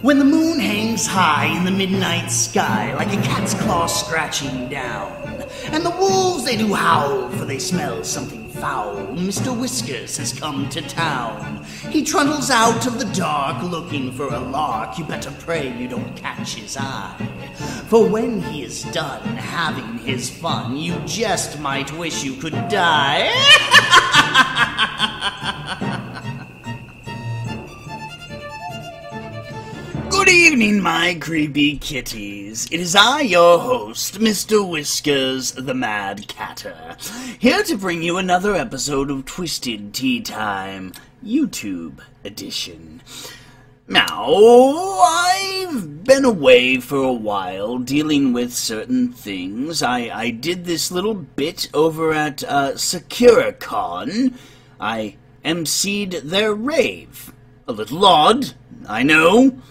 When the moon hangs high in the midnight sky like a cat's claw scratching down, and the wolves they do howl for they smell something foul, Mr. Whiskers has come to town. He trundles out of the dark looking for a lark. You better pray you don't catch his eye. For when he is done having his fun, you just might wish you could die. Good evening, my creepy kitties. It is I, your host, Mr. Whiskers the Mad Catter, here to bring you another episode of Twisted Teatime, YouTube edition. Now, I've been away for a while dealing with certain things. I, I did this little bit over at uh, SecuraCon. I emceed their rave. A little odd, I know.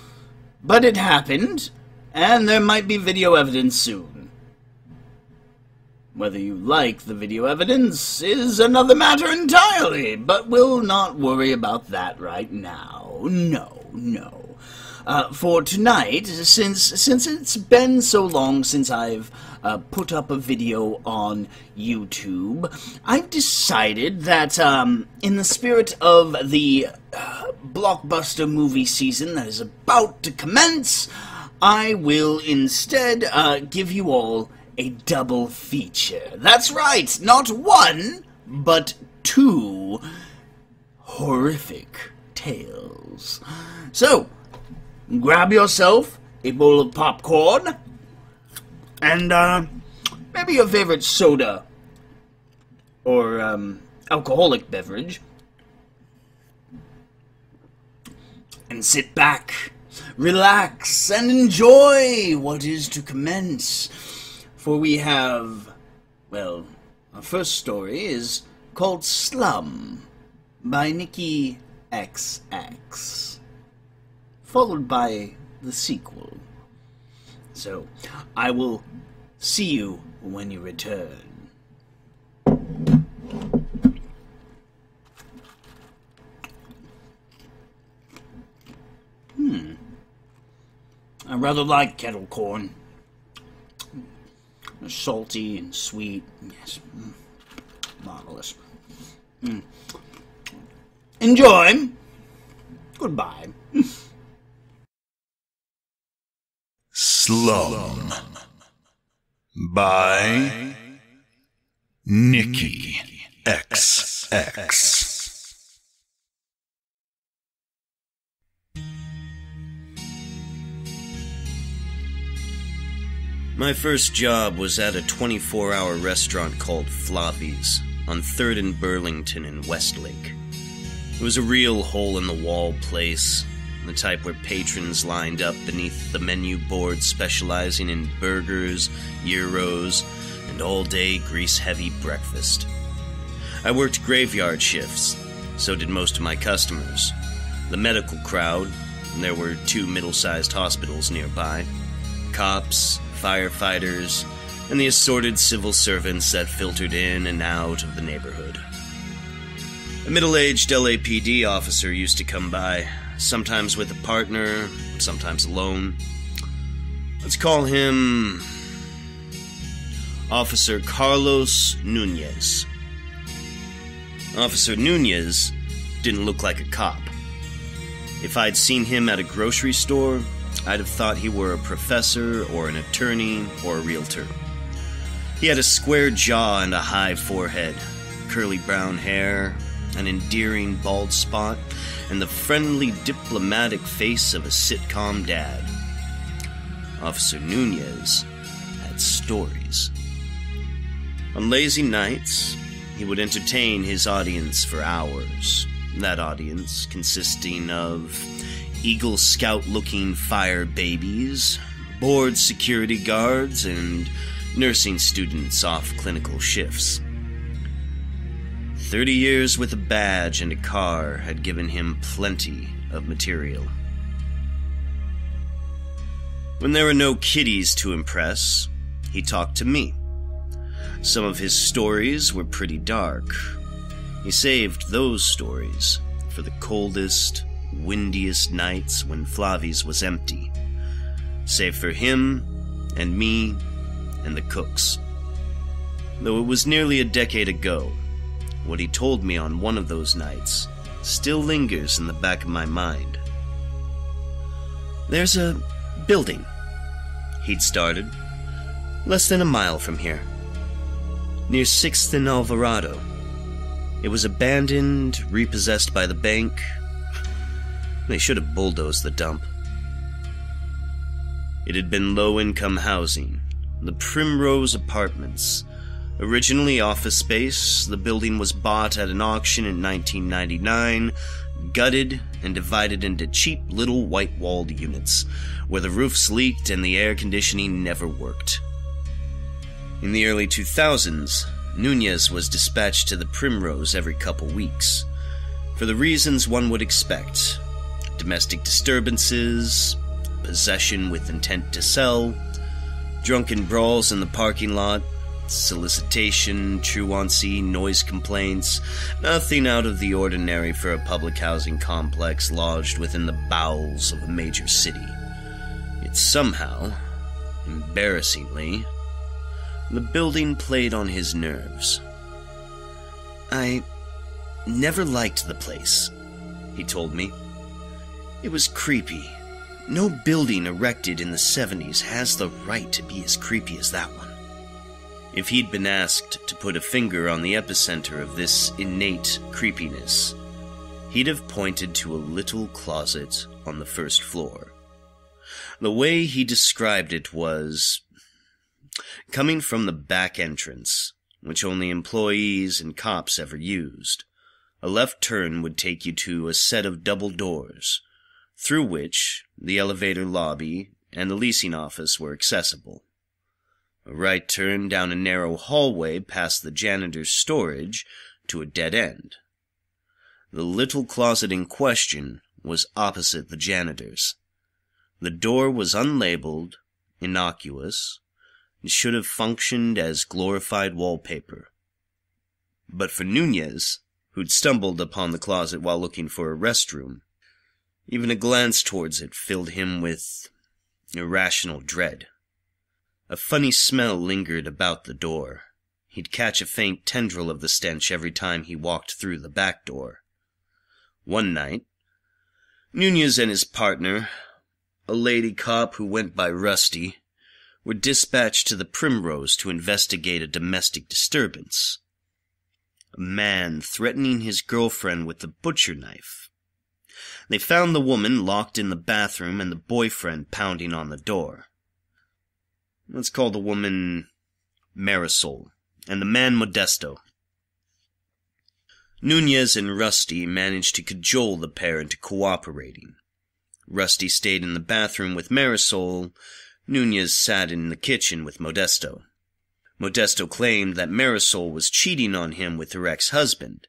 But it happened, and there might be video evidence soon. Whether you like the video evidence is another matter entirely, but we'll not worry about that right now. No, no. Uh, for tonight, since since it's been so long since I've uh, put up a video on YouTube, I've decided that, um, in the spirit of the uh, blockbuster movie season that is about to commence, I will instead uh, give you all a double feature. That's right, not one, but two horrific tales. So, grab yourself a bowl of popcorn and uh, maybe your favorite soda or um, alcoholic beverage. And sit back, relax, and enjoy what is to commence. For we have, well, our first story is called Slum by Nicky XX, followed by the sequel. So, I will see you when you return. Hmm. I rather like kettle corn. Salty and sweet. Yes. Mm. Marvelous. Mm. Enjoy. Goodbye. Slum by Nicky XX. My first job was at a 24 hour restaurant called Floppy's on 3rd and Burlington in Westlake. It was a real hole in the wall place, the type where patrons lined up beneath the menu board specializing in burgers, gyros, and all day grease heavy breakfast. I worked graveyard shifts, so did most of my customers. The medical crowd, and there were two middle sized hospitals nearby, cops, firefighters, and the assorted civil servants that filtered in and out of the neighborhood. A middle aged LAPD officer used to come by, sometimes with a partner, sometimes alone. Let's call him. Officer Carlos Nunez. Officer Nunez didn't look like a cop. If I'd seen him at a grocery store, I'd have thought he were a professor or an attorney or a realtor. He had a square jaw and a high forehead, curly brown hair, an endearing bald spot, and the friendly diplomatic face of a sitcom dad. Officer Nunez had stories. On lazy nights, he would entertain his audience for hours. That audience consisting of Eagle Scout looking fire babies, bored security guards, and nursing students off clinical shifts. Thirty years with a badge and a car had given him plenty of material. When there were no kiddies to impress, he talked to me. Some of his stories were pretty dark. He saved those stories for the coldest, windiest nights when Flavi's was empty, save for him and me and the cooks. Though it was nearly a decade ago, what he told me on one of those nights still lingers in the back of my mind. There's a building he'd started, less than a mile from here, near 6th and Alvarado. It was abandoned, repossessed by the bank. They should have bulldozed the dump. It had been low income housing, the Primrose Apartments. Originally office space, the building was bought at an auction in 1999, gutted, and divided into cheap little white walled units, where the roofs leaked and the air conditioning never worked. In the early 2000s, Nunez was dispatched to the Primrose every couple weeks. For the reasons one would expect domestic disturbances, possession with intent to sell, drunken brawls in the parking lot, solicitation, truancy, noise complaints, nothing out of the ordinary for a public housing complex lodged within the bowels of a major city. Yet somehow, embarrassingly, the building played on his nerves. I never liked the place, he told me. It was creepy. No building erected in the 70s has the right to be as creepy as that one. If he'd been asked to put a finger on the epicenter of this innate creepiness, he'd have pointed to a little closet on the first floor. The way he described it was coming from the back entrance, which only employees and cops ever used. A left turn would take you to a set of double doors, through which the elevator lobby and the leasing office were accessible. A right turn down a narrow hallway past the janitor's storage to a dead end. The little closet in question was opposite the janitor's. The door was unlabeled, innocuous, and should have functioned as glorified wallpaper. But for Nunez, who'd stumbled upon the closet while looking for a restroom, even a glance towards it filled him with irrational dread. A funny smell lingered about the door. He'd catch a faint tendril of the stench every time he walked through the back door. One night, Nunez and his partner, a lady cop who went by Rusty, were dispatched to the Primrose to investigate a domestic disturbance. A man threatening his girlfriend with a butcher knife. They found the woman locked in the bathroom and the boyfriend pounding on the door. Let's call the woman Marisol and the man Modesto. Nunez and Rusty managed to cajole the pair into cooperating. Rusty stayed in the bathroom with Marisol, Nunez sat in the kitchen with Modesto. Modesto claimed that Marisol was cheating on him with her ex-husband.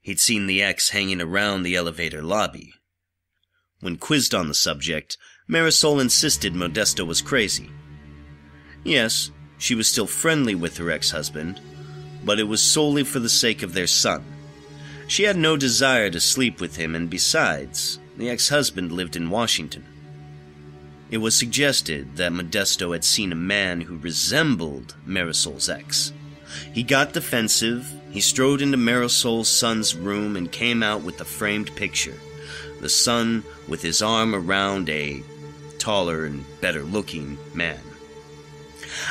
He'd seen the ex hanging around the elevator lobby. When quizzed on the subject, Marisol insisted Modesto was crazy. Yes, she was still friendly with her ex-husband, but it was solely for the sake of their son. She had no desire to sleep with him, and besides, the ex-husband lived in Washington. It was suggested that Modesto had seen a man who resembled Marisol's ex. He got defensive, he strode into Marisol's son's room and came out with a framed picture. The son with his arm around a taller and better looking man.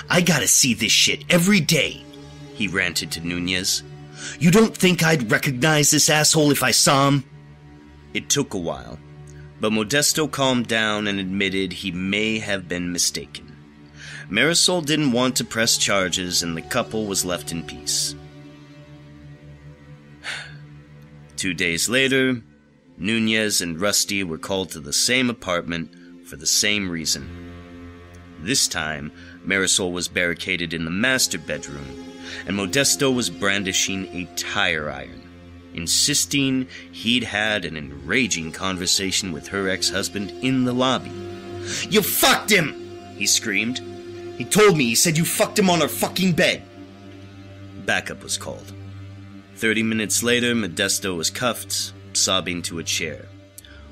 I gotta see this shit every day, he ranted to Nunez. You don't think I'd recognize this asshole if I saw him? It took a while, but Modesto calmed down and admitted he may have been mistaken. Marisol didn't want to press charges, and the couple was left in peace. Two days later, Nunez and Rusty were called to the same apartment for the same reason. This time, Marisol was barricaded in the master bedroom, and Modesto was brandishing a tire iron insisting he'd had an enraging conversation with her ex husband in the lobby. You fucked him! He screamed. He told me he said you fucked him on our fucking bed. Backup was called. Thirty minutes later, Modesto was cuffed, sobbing to a chair.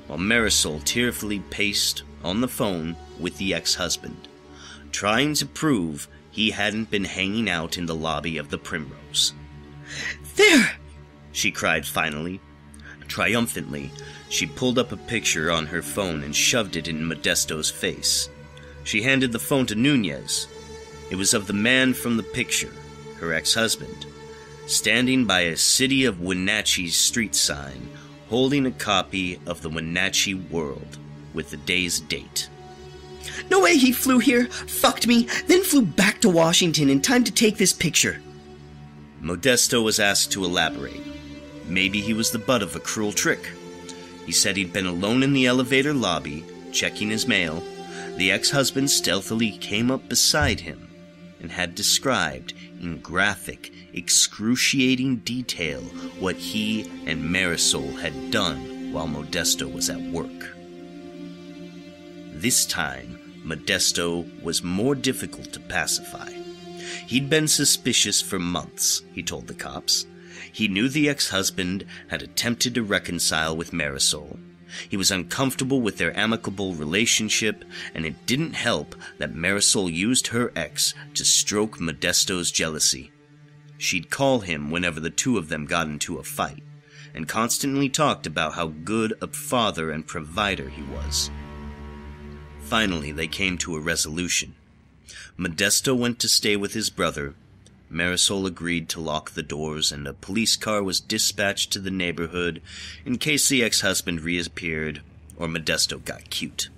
while Marisol tearfully paced on the phone with the ex husband, trying to prove he hadn't been hanging out in the lobby of the Primrose. There! She cried finally. Triumphantly, she pulled up a picture on her phone and shoved it in Modesto's face. She handed the phone to Nunez. It was of the man from the picture, her ex husband, standing by a City of Wenatchee street sign, holding a copy of the Wenatchee World with the day's date. No way he flew here, fucked me, then flew back to Washington in time to take this picture. Modesto was asked to elaborate. Maybe he was the butt of a cruel trick. He said he'd been alone in the elevator lobby, checking his mail. The ex husband stealthily came up beside him and had described in graphic, excruciating detail what he and Marisol had done while Modesto was at work. This time, Modesto was more difficult to pacify. He'd been suspicious for months, he told the cops. He knew the ex husband had attempted to reconcile with Marisol. He was uncomfortable with their amicable relationship, and it didn't help that Marisol used her ex to stroke Modesto's jealousy. She'd call him whenever the two of them got into a fight, and constantly talked about how good a father and provider he was. Finally, they came to a resolution. Modesto went to stay with his brother. Marisol agreed to lock the doors, and a police car was dispatched to the neighborhood in case the ex husband reappeared or Modesto got cute.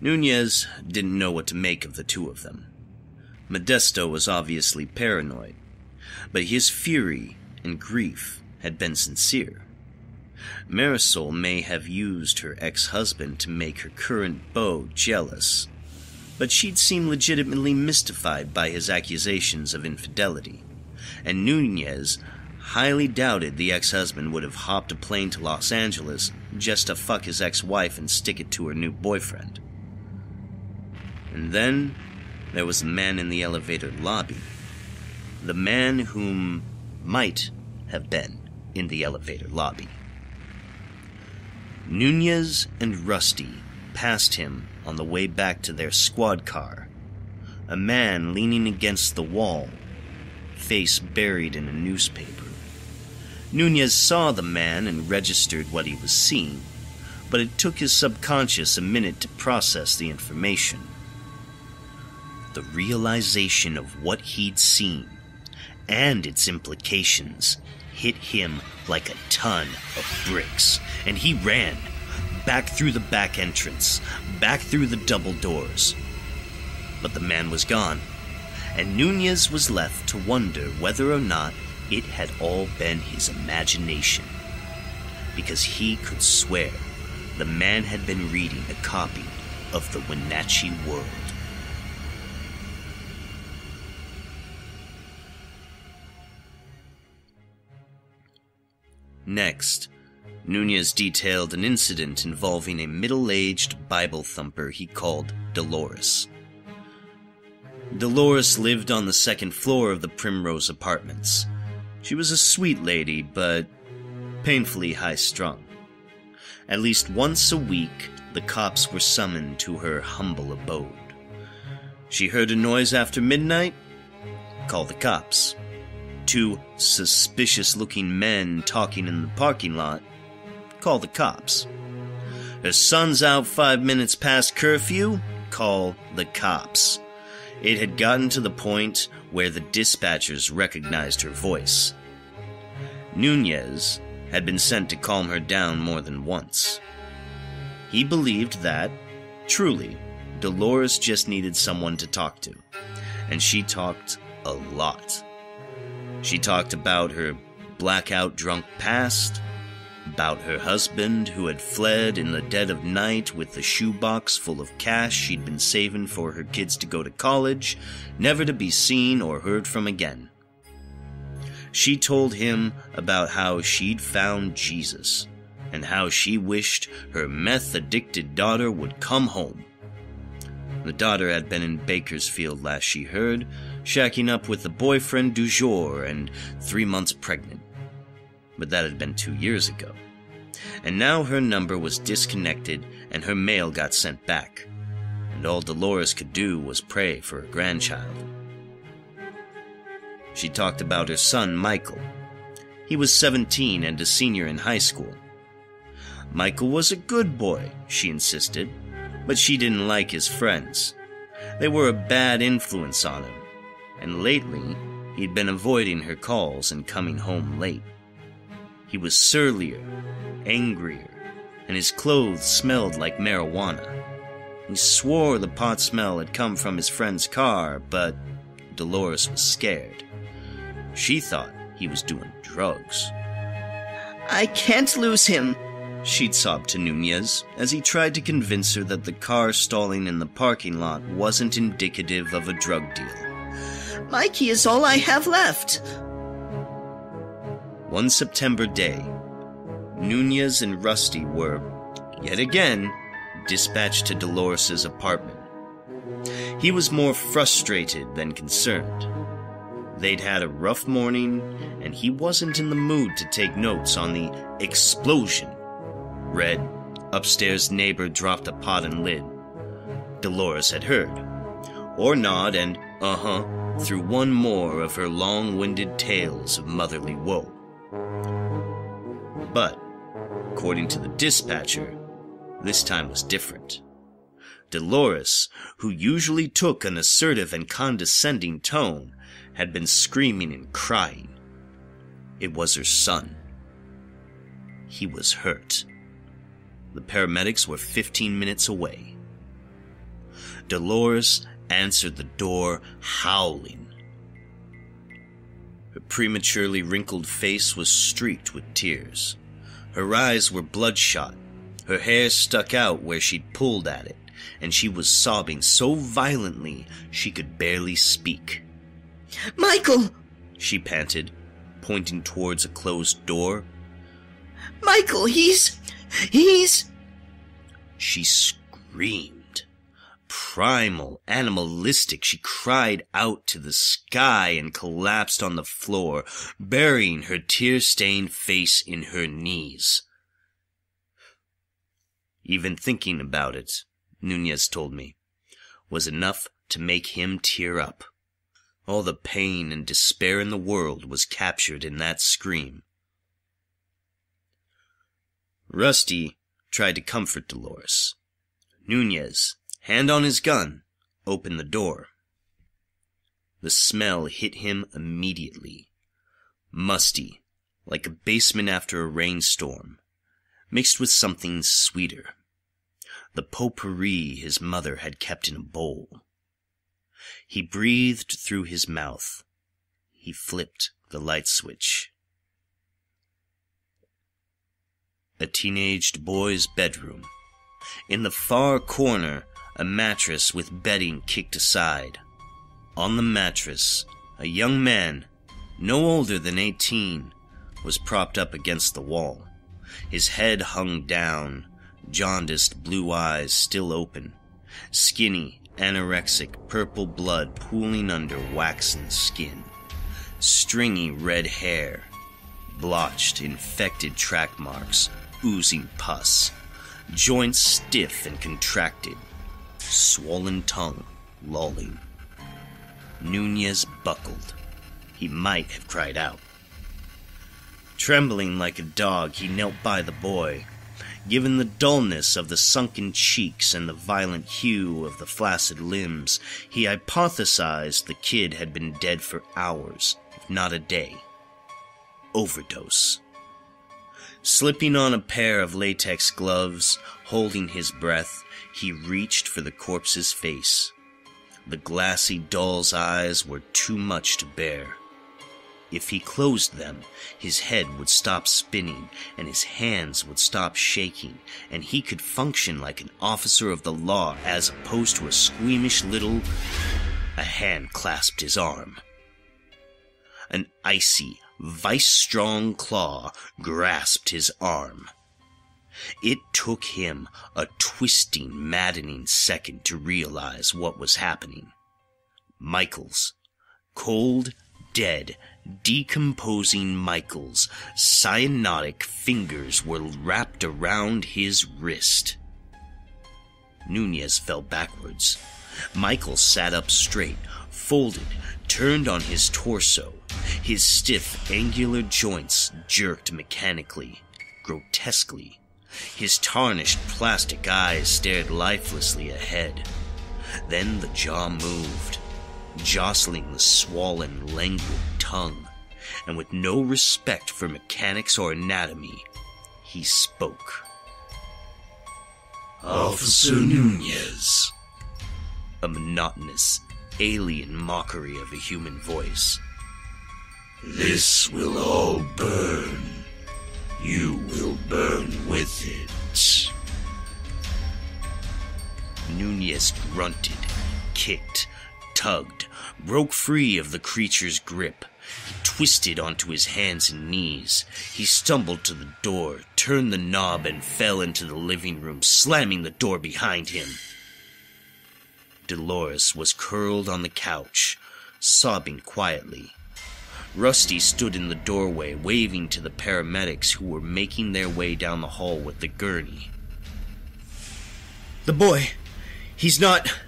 Nunez didn't know what to make of the two of them. Modesto was obviously paranoid, but his fury and grief had been sincere. Marisol may have used her ex husband to make her current beau jealous, but she'd seem legitimately mystified by his accusations of infidelity, and Nunez highly doubted the ex husband would have hopped a plane to Los Angeles just to fuck his ex wife and stick it to her new boyfriend. And then there was the man in the elevator lobby. The man whom might have been in the elevator lobby. Nunez and Rusty passed him on the way back to their squad car. A man leaning against the wall, face buried in a newspaper. Nunez saw the man and registered what he was seeing, but it took his subconscious a minute to process the information. The realization of what he'd seen and its implications hit him like a ton of bricks, and he ran back through the back entrance, back through the double doors. But the man was gone, and Nunez was left to wonder whether or not it had all been his imagination. Because he could swear the man had been reading a copy of the Wenatchee World. Next, Nunez detailed an incident involving a middle aged Bible thumper he called Dolores. Dolores lived on the second floor of the Primrose Apartments. She was a sweet lady, but painfully high strung. At least once a week, the cops were summoned to her humble abode. She heard a noise after midnight? Call the cops. Two suspicious looking men talking in the parking lot? Call the cops. Her son's out five minutes past curfew? Call the cops. It had gotten to the point where the dispatchers recognized her voice. Nunez had been sent to calm her down more than once. He believed that, truly, Dolores just needed someone to talk to, and she talked a lot. She talked about her blackout drunk past, about her husband who had fled in the dead of night with the shoebox full of cash she'd been saving for her kids to go to college, never to be seen or heard from again. She told him about how she'd found Jesus and how she wished her meth addicted daughter would come home. The daughter had been in Bakersfield last she heard, shacking up with the boyfriend du jour and three months pregnant. But that had been two years ago. And now her number was disconnected and her mail got sent back. And all Dolores could do was pray for her grandchild. She talked about her son, Michael. He was 17 and a senior in high school. Michael was a good boy, she insisted, but she didn't like his friends. They were a bad influence on him, and lately he'd been avoiding her calls and coming home late. He was surlier, angrier, and his clothes smelled like marijuana. He swore the pot smell had come from his friend's car, but Dolores was scared. She thought he was doing drugs. I can't lose him. She'd sobbed to Nunez as he tried to convince her that the car stalling in the parking lot wasn't indicative of a drug deal. Mikey is all I have left. One September day, Nunez and Rusty were, yet again, dispatched to Dolores's apartment. He was more frustrated than concerned. They'd had a rough morning, and he wasn't in the mood to take notes on the explosion. Red, upstairs neighbor dropped a pot and lid. Dolores had heard. Or nod and uh huh through one more of her long winded tales of motherly woe. But, according to the dispatcher, this time was different. Dolores, who usually took an assertive and condescending tone, had been screaming and crying. It was her son. He was hurt. The paramedics were 15 minutes away. Dolores answered the door, howling. Her prematurely wrinkled face was streaked with tears. Her eyes were bloodshot. Her hair stuck out where she'd pulled at it, and she was sobbing so violently she could barely speak. Michael! She panted, pointing towards a closed door. Michael, he's. he's. She screamed. Primal, animalistic, she cried out to the sky and collapsed on the floor, burying her tear stained face in her knees. Even thinking about it, Nunez told me, was enough to make him tear up. All the pain and despair in the world was captured in that scream. Rusty tried to comfort Dolores. Nunez, hand on his gun, opened the door. The smell hit him immediately. Musty, like a basement after a rainstorm, mixed with something sweeter. The potpourri his mother had kept in a bowl. He breathed through his mouth. He flipped the light switch. A teenaged boy's bedroom. In the far corner, a mattress with bedding kicked aside. On the mattress, a young man, no older than 18, was propped up against the wall. His head hung down, jaundiced blue eyes still open, skinny, anorexic, purple blood pooling under waxen skin, stringy red hair, blotched, infected track marks, oozing pus, joints stiff and contracted, swollen tongue lolling. Nunez buckled. He might have cried out. Trembling like a dog, he knelt by the boy. Given the dullness of the sunken cheeks and the violent hue of the flaccid limbs, he hypothesized the kid had been dead for hours, if not a day. Overdose. Slipping on a pair of latex gloves, holding his breath, he reached for the corpse's face. The glassy doll's eyes were too much to bear. If he closed them, his head would stop spinning and his hands would stop shaking, and he could function like an officer of the law as opposed to a squeamish little. A hand clasped his arm. An icy, vice strong claw grasped his arm. It took him a twisting, maddening second to realize what was happening. Michael's cold, dead, decomposing Michael's cyanotic fingers were wrapped around his wrist. Nunez fell backwards. Michael sat up straight, folded, turned on his torso. His stiff, angular joints jerked mechanically, grotesquely. His tarnished plastic eyes stared lifelessly ahead. Then the jaw moved, jostling the swollen, languid tongue, and with no respect for mechanics or anatomy, he spoke. Officer Nunez. A monotonous, alien mockery of a human voice. This will all burn. You will burn with it. Nunez grunted, kicked, tugged, broke free of the creature's grip. He twisted onto his hands and knees. He stumbled to the door, turned the knob, and fell into the living room, slamming the door behind him. Dolores was curled on the couch, sobbing quietly. Rusty stood in the doorway, waving to the paramedics who were making their way down the hall with the gurney. The boy, he's not.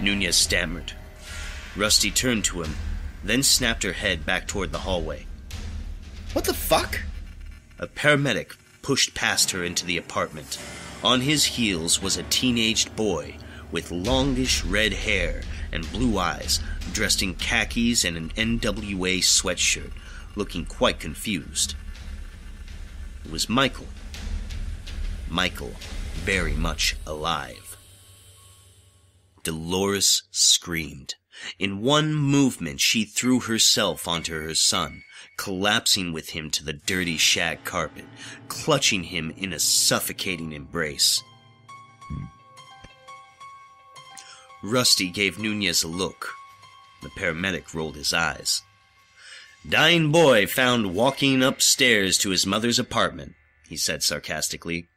Nunez stammered. Rusty turned to him, then snapped her head back toward the hallway. What the fuck? A paramedic pushed past her into the apartment. On his heels was a teenaged boy with longish red hair and blue eyes, dressed in khakis and an NWA sweatshirt, looking quite confused. It was Michael. Michael, very much alive. Dolores screamed. In one movement, she threw herself onto her son, collapsing with him to the dirty shag carpet, clutching him in a suffocating embrace. Rusty gave Nunez a look. The paramedic rolled his eyes. Dying boy found walking upstairs to his mother's apartment, he said sarcastically.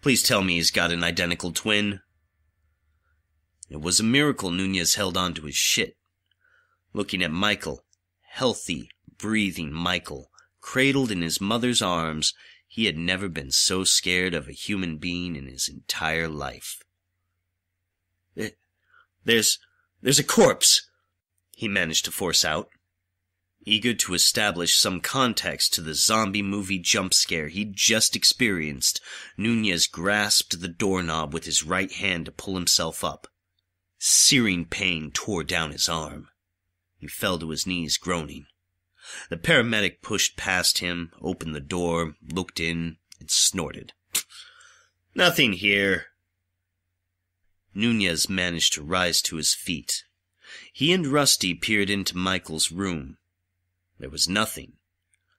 Please tell me he's got an identical twin. It was a miracle Nunez held on to his shit. Looking at Michael, healthy, breathing Michael, cradled in his mother's arms, he had never been so scared of a human being in his entire life. There's, there's a corpse, he managed to force out. Eager to establish some context to the zombie movie jump scare he'd just experienced, Nunez grasped the doorknob with his right hand to pull himself up. Searing pain tore down his arm. He fell to his knees, groaning. The paramedic pushed past him, opened the door, looked in, and snorted. Nothing here. Nunez managed to rise to his feet. He and Rusty peered into Michael's room. There was nothing.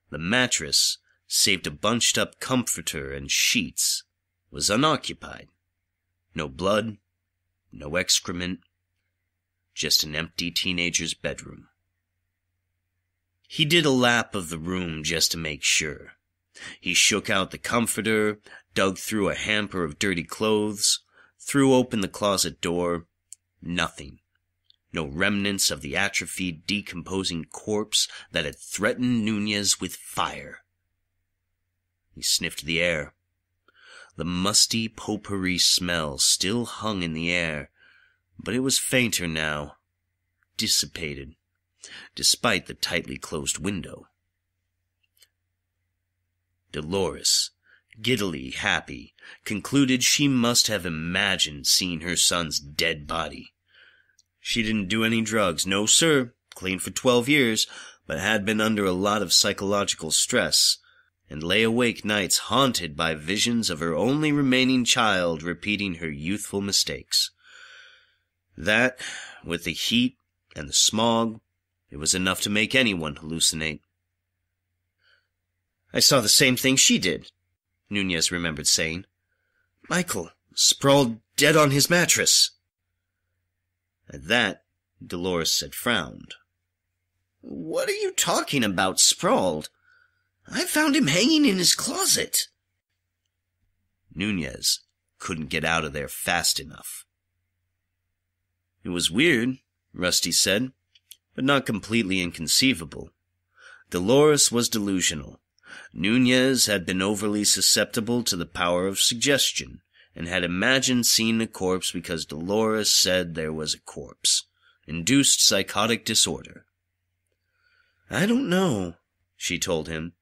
The mattress, save a bunched up comforter and sheets, was unoccupied. No blood, no excrement, just an empty teenager's bedroom. He did a lap of the room just to make sure. He shook out the comforter, dug through a hamper of dirty clothes, threw open the closet door. Nothing. No remnants of the atrophied, decomposing corpse that had threatened Nunez with fire. He sniffed the air. The musty potpourri smell still hung in the air, but it was fainter now, dissipated, despite the tightly closed window. Dolores, giddily happy, concluded she must have imagined seeing her son's dead body. She didn't do any drugs, no sir, clean for twelve years, but had been under a lot of psychological stress, and lay awake nights haunted by visions of her only remaining child repeating her youthful mistakes. That, with the heat and the smog, it was enough to make anyone hallucinate. I saw the same thing she did, Nunez remembered saying. Michael, sprawled dead on his mattress. At that, Dolores had frowned. What are you talking about, sprawled? I found him hanging in his closet. Nunez couldn't get out of there fast enough. It was weird, Rusty said, but not completely inconceivable. Dolores was delusional. Nunez had been overly susceptible to the power of suggestion and had imagined seeing a corpse because Dolores said there was a corpse. Induced psychotic disorder. I don't know, she told him.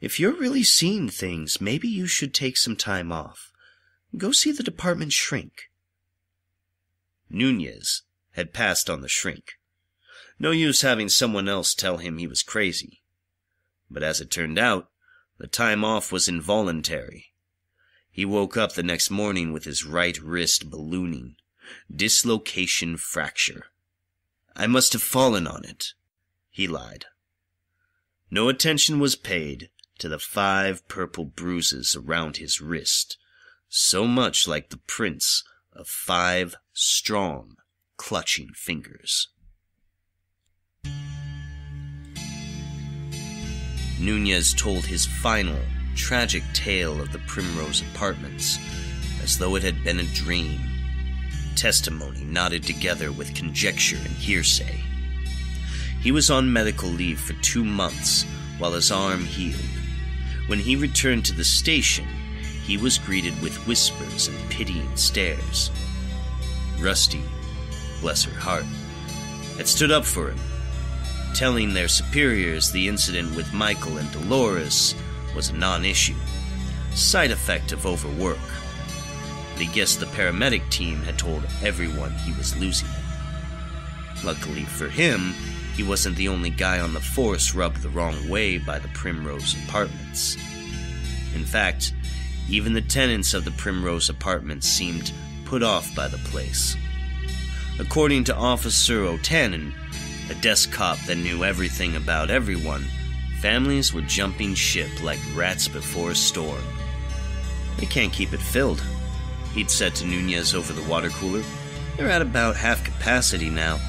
If you're really seeing things, maybe you should take some time off. Go see the department shrink. Nunez had passed on the shrink. No use having someone else tell him he was crazy. But as it turned out, the time off was involuntary. He woke up the next morning with his right wrist ballooning. Dislocation fracture. I must have fallen on it. He lied. No attention was paid to the five purple bruises around his wrist, so much like the prints of five strong, clutching fingers. Nunez told his final, tragic tale of the Primrose Apartments as though it had been a dream. Testimony knotted together with conjecture and hearsay. He was on medical leave for two months while his arm healed. When he returned to the station, he was greeted with whispers and pitying stares. Rusty, bless her heart, had stood up for him, telling their superiors the incident with Michael and Dolores was a non issue, side effect of overwork. He guessed the paramedic team had told everyone he was losing it. Luckily for him, he wasn't the only guy on the force rubbed the wrong way by the Primrose Apartments. In fact, even the tenants of the Primrose Apartments seemed put off by the place. According to Officer O'Tannen, a desk cop that knew everything about everyone, families were jumping ship like rats before a storm. They can't keep it filled, he'd said to Nunez over the water cooler. They're at about half capacity now,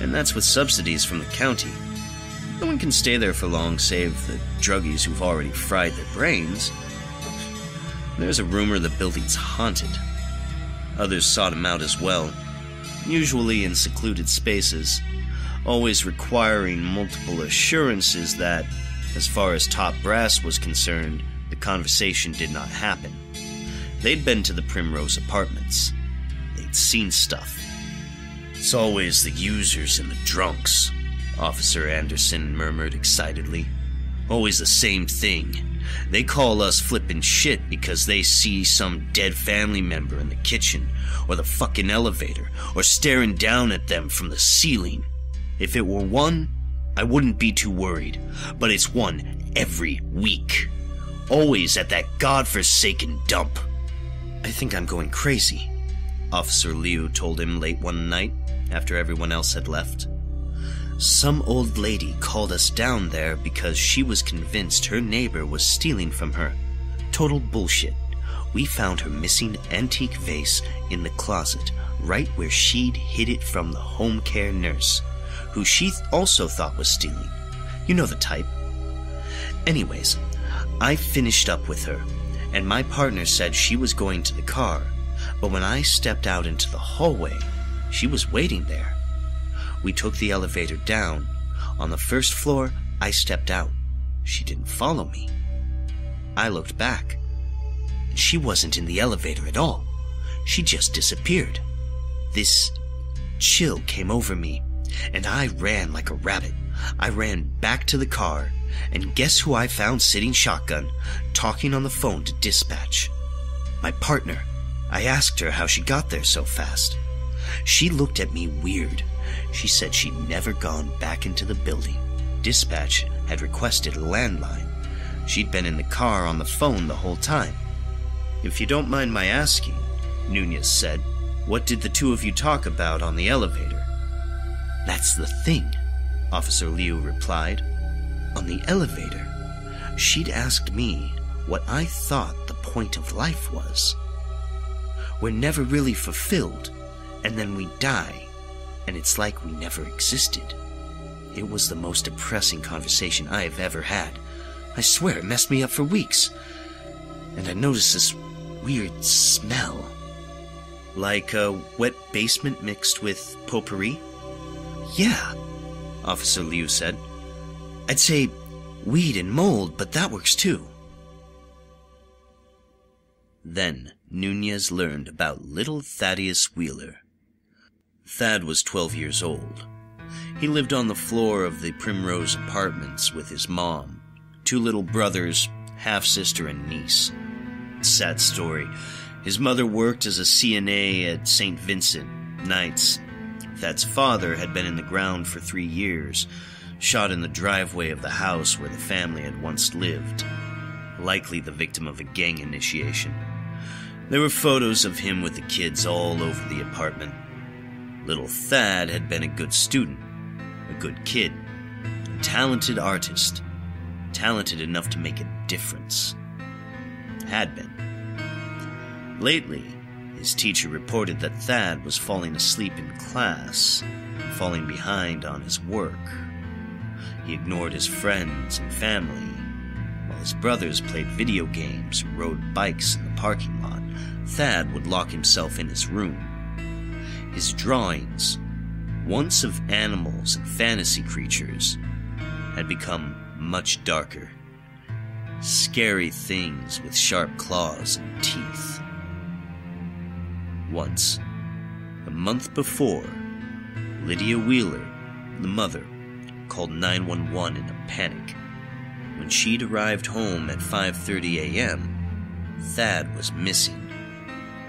and that's with subsidies from the county. No one can stay there for long save the druggies who've already fried their brains. There's a rumor the building's haunted. Others sought him out as well, usually in secluded spaces, always requiring multiple assurances that, as far as top brass was concerned, the conversation did not happen. They'd been to the Primrose Apartments. They'd seen stuff. It's always the users and the drunks, Officer Anderson murmured excitedly. Always the same thing. They call us flippin' shit because they see some dead family member in the kitchen, or the fucking elevator, or staring down at them from the ceiling. If it were one, I wouldn't be too worried, but it's one every week. Always at that godforsaken dump. I think I'm going crazy, Officer Liu told him late one night after everyone else had left. Some old lady called us down there because she was convinced her neighbor was stealing from her. Total bullshit. We found her missing antique vase in the closet, right where she'd hid it from the home care nurse, who she also thought was stealing. You know the type. Anyways, I finished up with her, and my partner said she was going to the car, but when I stepped out into the hallway, she was waiting there. We took the elevator down. On the first floor, I stepped out. She didn't follow me. I looked back. And she wasn't in the elevator at all. She just disappeared. This chill came over me, and I ran like a rabbit. I ran back to the car, and guess who I found sitting shotgun, talking on the phone to dispatch? My partner. I asked her how she got there so fast. She looked at me weird. She said she'd never gone back into the building. Dispatch had requested a landline. She'd been in the car on the phone the whole time. If you don't mind my asking, Nunez said, what did the two of you talk about on the elevator? That's the thing, Officer Liu replied. On the elevator, she'd asked me what I thought the point of life was. We're never really fulfilled, and then we die, and it's like we never existed. It was the most depressing conversation I have ever had. I swear it messed me up for weeks. And I noticed this weird smell. Like a wet basement mixed with potpourri? Yeah, Officer Liu said. I'd say weed and mold, but that works too. Then Nunez learned about little Thaddeus Wheeler. Thad was 12 years old. He lived on the floor of the Primrose Apartments with his mom, two little brothers, half sister, and niece. Sad story. His mother worked as a CNA at St. Vincent, nights. Thad's father had been in the ground for three years, shot in the driveway of the house where the family had once lived, likely the victim of a gang initiation. There were photos of him with the kids all over the apartment. Little Thad had been a good student, a good kid, a talented artist, talented enough to make a difference. Had been. Lately, his teacher reported that Thad was falling asleep in class and falling behind on his work. He ignored his friends and family, while his brothers played video games and rode bikes in the parking lot. Thad would lock himself in his room. His drawings, once of animals and fantasy creatures, had become much darker. Scary things with sharp claws and teeth. Once, a month before, Lydia Wheeler, the mother, called 911 in a panic. When she'd arrived home at 5:30 a.m., Thad was missing.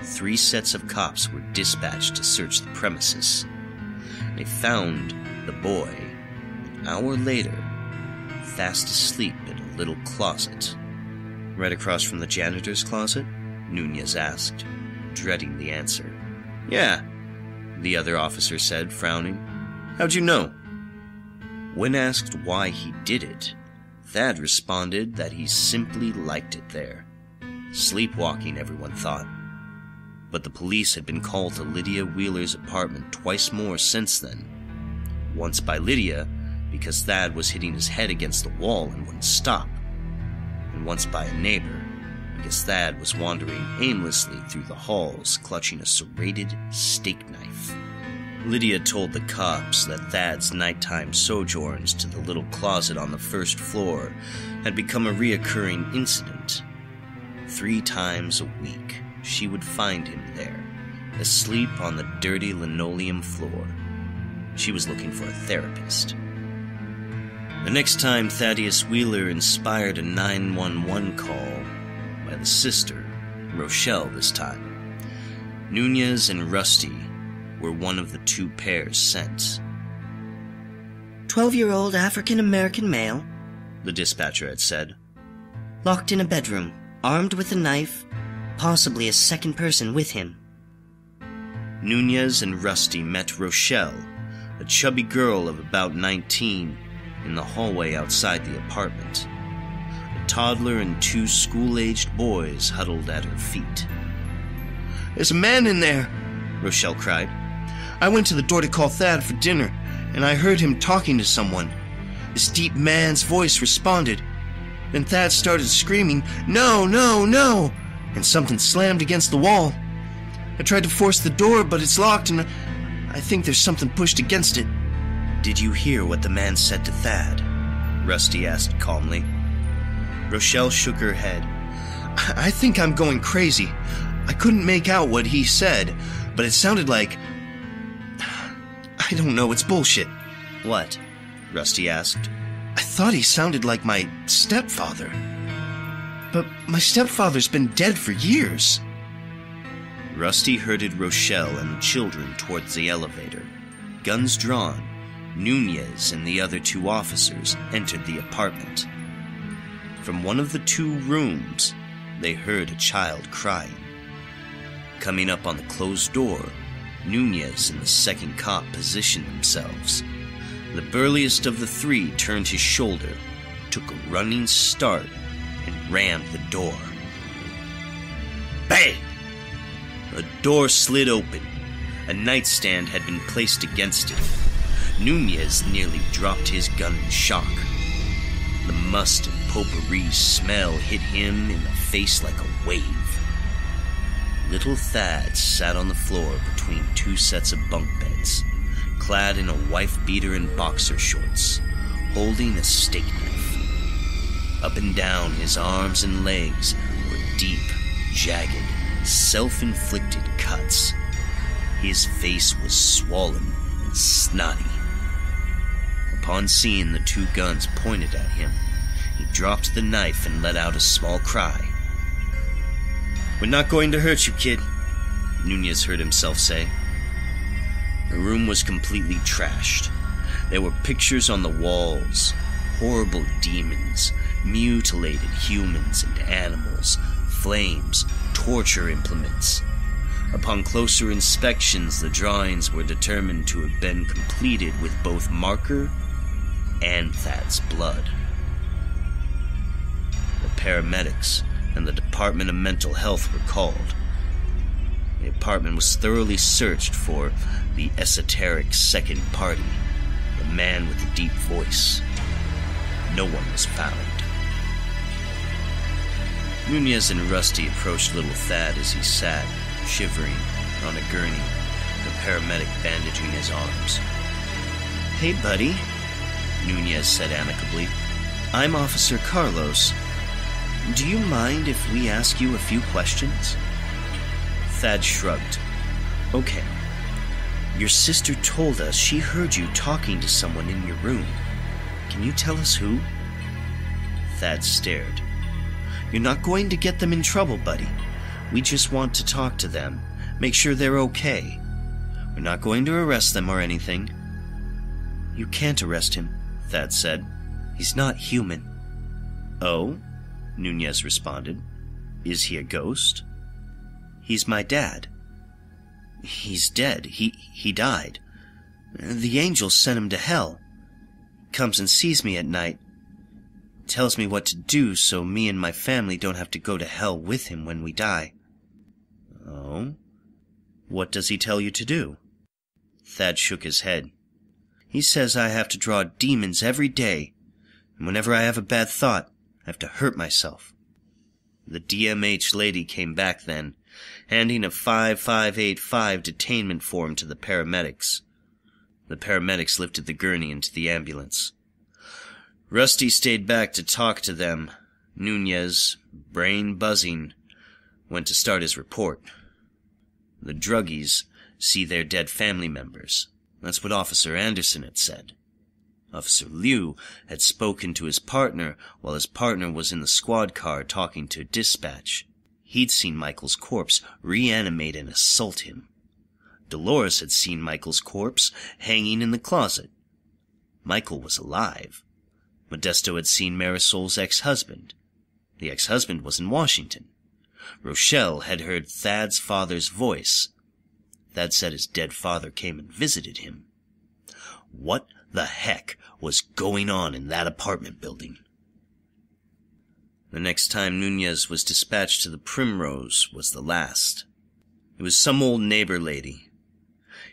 Three sets of cops were dispatched to search the premises. They found the boy an hour later, fast asleep in a little closet. Right across from the janitor's closet? Nunez asked, dreading the answer. Yeah, the other officer said, frowning. How'd you know? When asked why he did it, Thad responded that he simply liked it there. Sleepwalking, everyone thought. But the police had been called to Lydia Wheeler's apartment twice more since then. Once by Lydia, because Thad was hitting his head against the wall and wouldn't stop. And once by a neighbor, because Thad was wandering aimlessly through the halls clutching a serrated steak knife. Lydia told the cops that Thad's nighttime sojourns to the little closet on the first floor had become a reoccurring incident. Three times a week, she would find him there, asleep on the dirty linoleum floor. She was looking for a therapist. The next time Thaddeus Wheeler inspired a 911 call by the sister, Rochelle this time, Nunez and Rusty were one of the two pairs sent. 12 year old African American male, The dispatcher had said. locked in a bedroom, armed with a knife, possibly a second person with him. Nunez and Rusty met Rochelle, a chubby girl of about 19, in the hallway outside the apartment. Toddler and two school aged boys huddled at her feet. There's a man in there, Rochelle cried. I went to the door to call Thad for dinner, and I heard him talking to someone. This deep man's voice responded. Then Thad started screaming, No, no, no! And something slammed against the wall. I tried to force the door, but it's locked, and I think there's something pushed against it. Did you hear what the man said to Thad? Rusty asked calmly. Rochelle shook her head. I think I'm going crazy. I couldn't make out what he said, but it sounded like. I don't know, it's bullshit. What? Rusty asked. I thought he sounded like my stepfather. But my stepfather's been dead for years. Rusty herded Rochelle and the children towards the elevator. Guns drawn, Nunez and the other two officers entered the apartment. From one of the two rooms, they heard a child crying. Coming up on the closed door, Nunez and the second cop positioned themselves. The burliest of the three turned his shoulder, took a running start, and rammed the door. Bang! A door slid open. A nightstand had been placed against it. Nunez nearly dropped his gun in shock. The must and potpourri smell hit him in the face like a wave. Little Thad sat on the floor between two sets of bunk beds, clad in a wife beater and boxer shorts, holding a steak knife. Up and down his arms and legs were deep, jagged, self inflicted cuts. His face was swollen and snotty. Upon seeing the two guns pointed at him, he dropped the knife and let out a small cry. We're not going to hurt you, kid, Nunez heard himself say. The room was completely trashed. There were pictures on the walls, horrible demons, mutilated humans and animals, flames, torture implements. Upon closer inspections, the drawings were determined to have been completed with both marker and Thad's blood. The paramedics and the Department of Mental Health were called. The apartment was thoroughly searched for the esoteric second party, the man with the deep voice. No one was found. Nunez and Rusty approached little Thad as he sat, shivering, on a gurney, the paramedic bandaging his arms. Hey, buddy, Nunez said amicably. I'm Officer Carlos. Do you mind if we ask you a few questions? Thad shrugged. Okay. Your sister told us she heard you talking to someone in your room. Can you tell us who? Thad stared. You're not going to get them in trouble, buddy. We just want to talk to them, make sure they're okay. We're not going to arrest them or anything. You can't arrest him, Thad said. He's not human. Oh? Nunez responded. Is he a ghost? He's my dad. He's dead. He, he died. The angel sent him to hell. Comes and sees me at night. Tells me what to do so me and my family don't have to go to hell with him when we die. Oh? What does he tell you to do? Thad shook his head. He says I have to draw demons every day, and whenever I have a bad thought, I have to hurt myself. The DMH lady came back then, handing a 5585 detainment form to the paramedics. The paramedics lifted the gurney into the ambulance. Rusty stayed back to talk to them. Nunez, brain buzzing, went to start his report. The druggies see their dead family members. That's what Officer Anderson had said. Officer Liu had spoken to his partner while his partner was in the squad car talking to dispatch. He'd seen Michael's corpse reanimate and assault him. Dolores had seen Michael's corpse hanging in the closet. Michael was alive. Modesto had seen Marisol's ex-husband. The ex-husband was in Washington. Rochelle had heard Thad's father's voice. Thad said his dead father came and visited him. What the heck was going on in that apartment building? The next time Nunez was dispatched to the Primrose was the last. It was some old neighbor lady.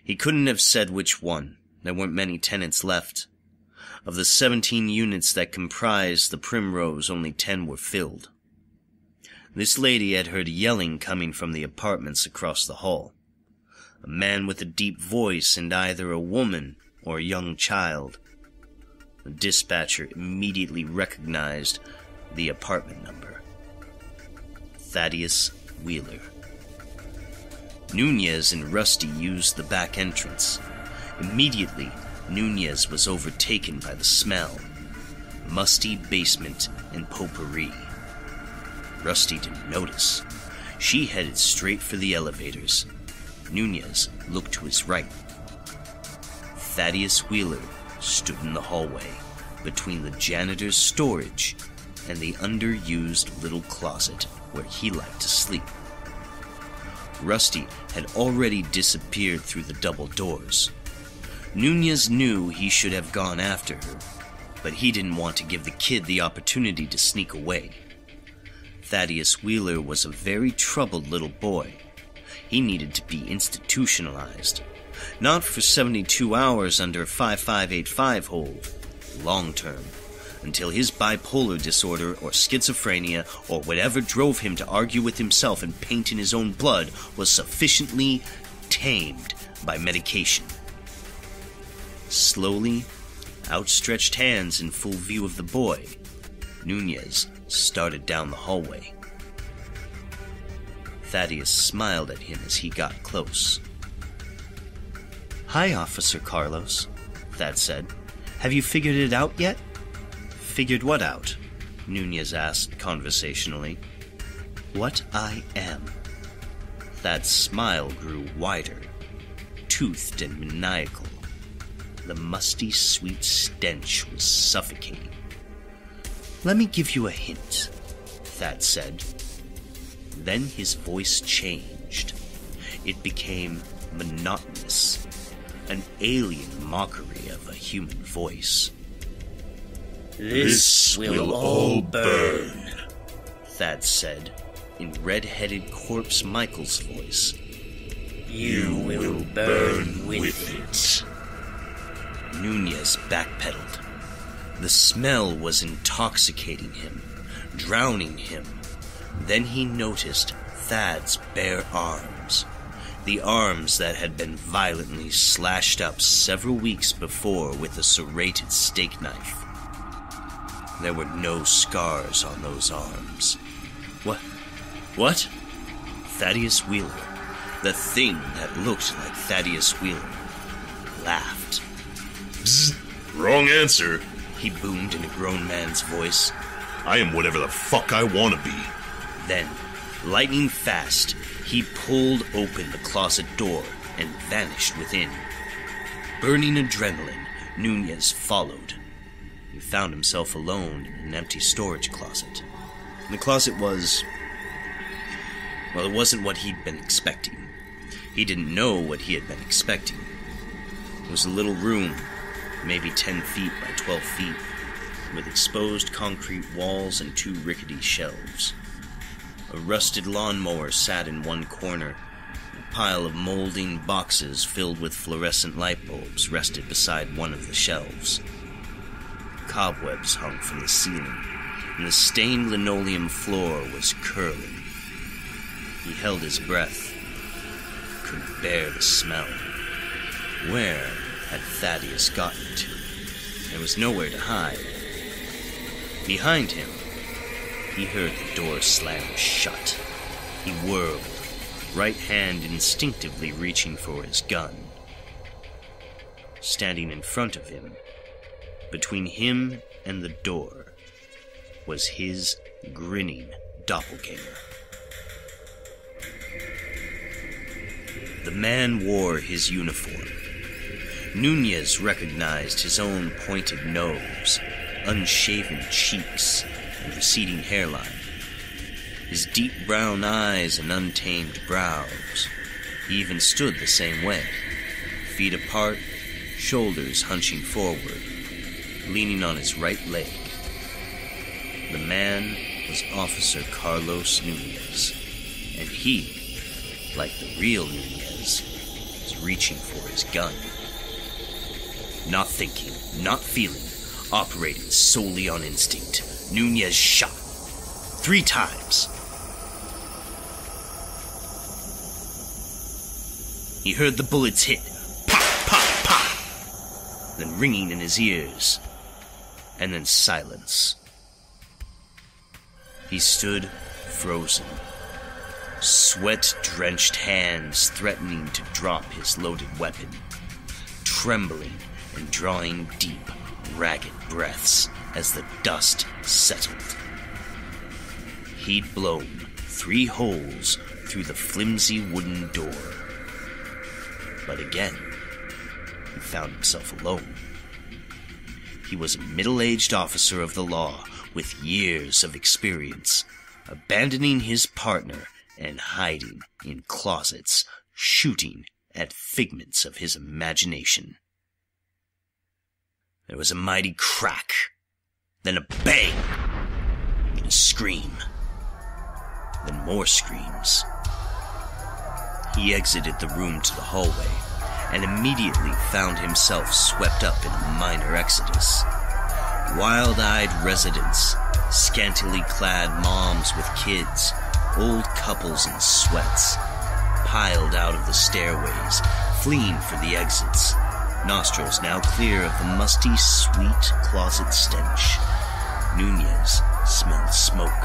He couldn't have said which one. There weren't many tenants left. Of the 17 units that comprised the Primrose, only 10 were filled. This lady had heard yelling coming from the apartments across the hall. A man with a deep voice and either a woman or a young child. The dispatcher immediately recognized the apartment number. Thaddeus Wheeler. Nunez and Rusty used the back entrance. Immediately, Nunez was overtaken by the smell. Musty basement and potpourri. Rusty didn't notice. She headed straight for the elevators. Nunez looked to his right. Thaddeus Wheeler stood in the hallway between the janitor's storage and the underused little closet where he liked to sleep. Rusty had already disappeared through the double doors. Nunez knew he should have gone after her, but he didn't want to give the kid the opportunity to sneak away. Thaddeus Wheeler was a very troubled little boy. He needed to be institutionalized. Not for 72 hours under 5585 hold, long term, until his bipolar disorder or schizophrenia or whatever drove him to argue with himself and paint in his own blood was sufficiently tamed by medication. Slowly, outstretched hands in full view of the boy, Nunez started down the hallway. Thaddeus smiled at him as he got close. Hi, Officer Carlos, Thad said. Have you figured it out yet? Figured what out? Nunez asked conversationally. What I am. Thad's smile grew wider, toothed and maniacal. The musty, sweet stench was suffocating. Let me give you a hint, Thad said. Then his voice changed. It became monotonous, an alien mockery of a human voice. This will all burn, Thad said in red headed Corpse Michael's voice. You will burn with it. Nunez backpedaled. The smell was intoxicating him, drowning him. Then he noticed Thad's bare arms. The arms that had been violently slashed up several weeks before with a serrated steak knife. There were no scars on those arms. What? What? Thaddeus Wheeler, the thing that looked like Thaddeus Wheeler, laughed. Bzz, wrong answer. He boomed in a grown man's voice. I am whatever the fuck I want to be. Then, lightning fast, he pulled open the closet door and vanished within. Burning adrenaline, Nunez followed. He found himself alone in an empty storage closet. The closet was. Well, it wasn't what he'd been expecting. He didn't know what he had been expecting. It was a little room, maybe 10 feet by 12 feet, with exposed concrete walls and two rickety shelves. A rusted lawnmower sat in one corner. A pile of molding boxes filled with fluorescent light bulbs rested beside one of the shelves. Cobwebs hung from the ceiling, and the stained linoleum floor was curling. He held his breath, couldn't bear the smell. Where had Thaddeus gotten to? There was nowhere to hide. Behind him, he heard the door slam shut. He whirled, right hand instinctively reaching for his gun. Standing in front of him, between him and the door, was his grinning doppelganger. The man wore his uniform. Nunez recognized his own pointed nose, unshaven cheeks, and receding hairline. His deep brown eyes and untamed brows. He even stood the same way, feet apart, shoulders hunching forward, leaning on his right leg. The man was Officer Carlos Nunez, and he, like the real Nunez, was reaching for his gun. Not thinking, not feeling, operating solely on instinct, Nunez shot. Three times. He heard the bullets hit. Pop, pop, pop. Then ringing in his ears. And then silence. He stood frozen. Sweat drenched hands threatening to drop his loaded weapon. Trembling and drawing deep, ragged breaths as the dust settled. He'd blown three holes through the flimsy wooden door. But again, he found himself alone. He was a middle aged officer of the law with years of experience, abandoning his partner and hiding in closets, shooting at figments of his imagination. There was a mighty crack, then a bang, and a scream, then more screams. He exited the room to the hallway and immediately found himself swept up in a minor exodus. Wild eyed residents, scantily clad moms with kids, old couples in sweats, piled out of the stairways, fleeing for the exits, nostrils now clear of the musty, sweet closet stench. Nunez smelled smoke.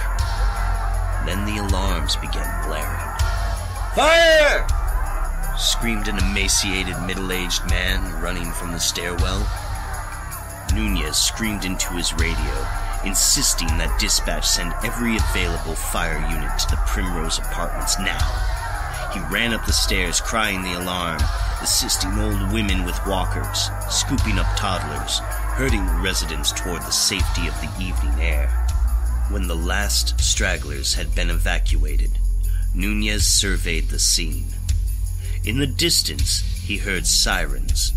Then the alarms began blaring. Fire! screamed an emaciated middle aged man running from the stairwell. Nunez screamed into his radio, insisting that dispatch send every available fire unit to the Primrose Apartments now. He ran up the stairs crying the alarm, assisting old women with walkers, scooping up toddlers, herding residents toward the safety of the evening air. When the last stragglers had been evacuated, Nunez surveyed the scene. In the distance, he heard sirens.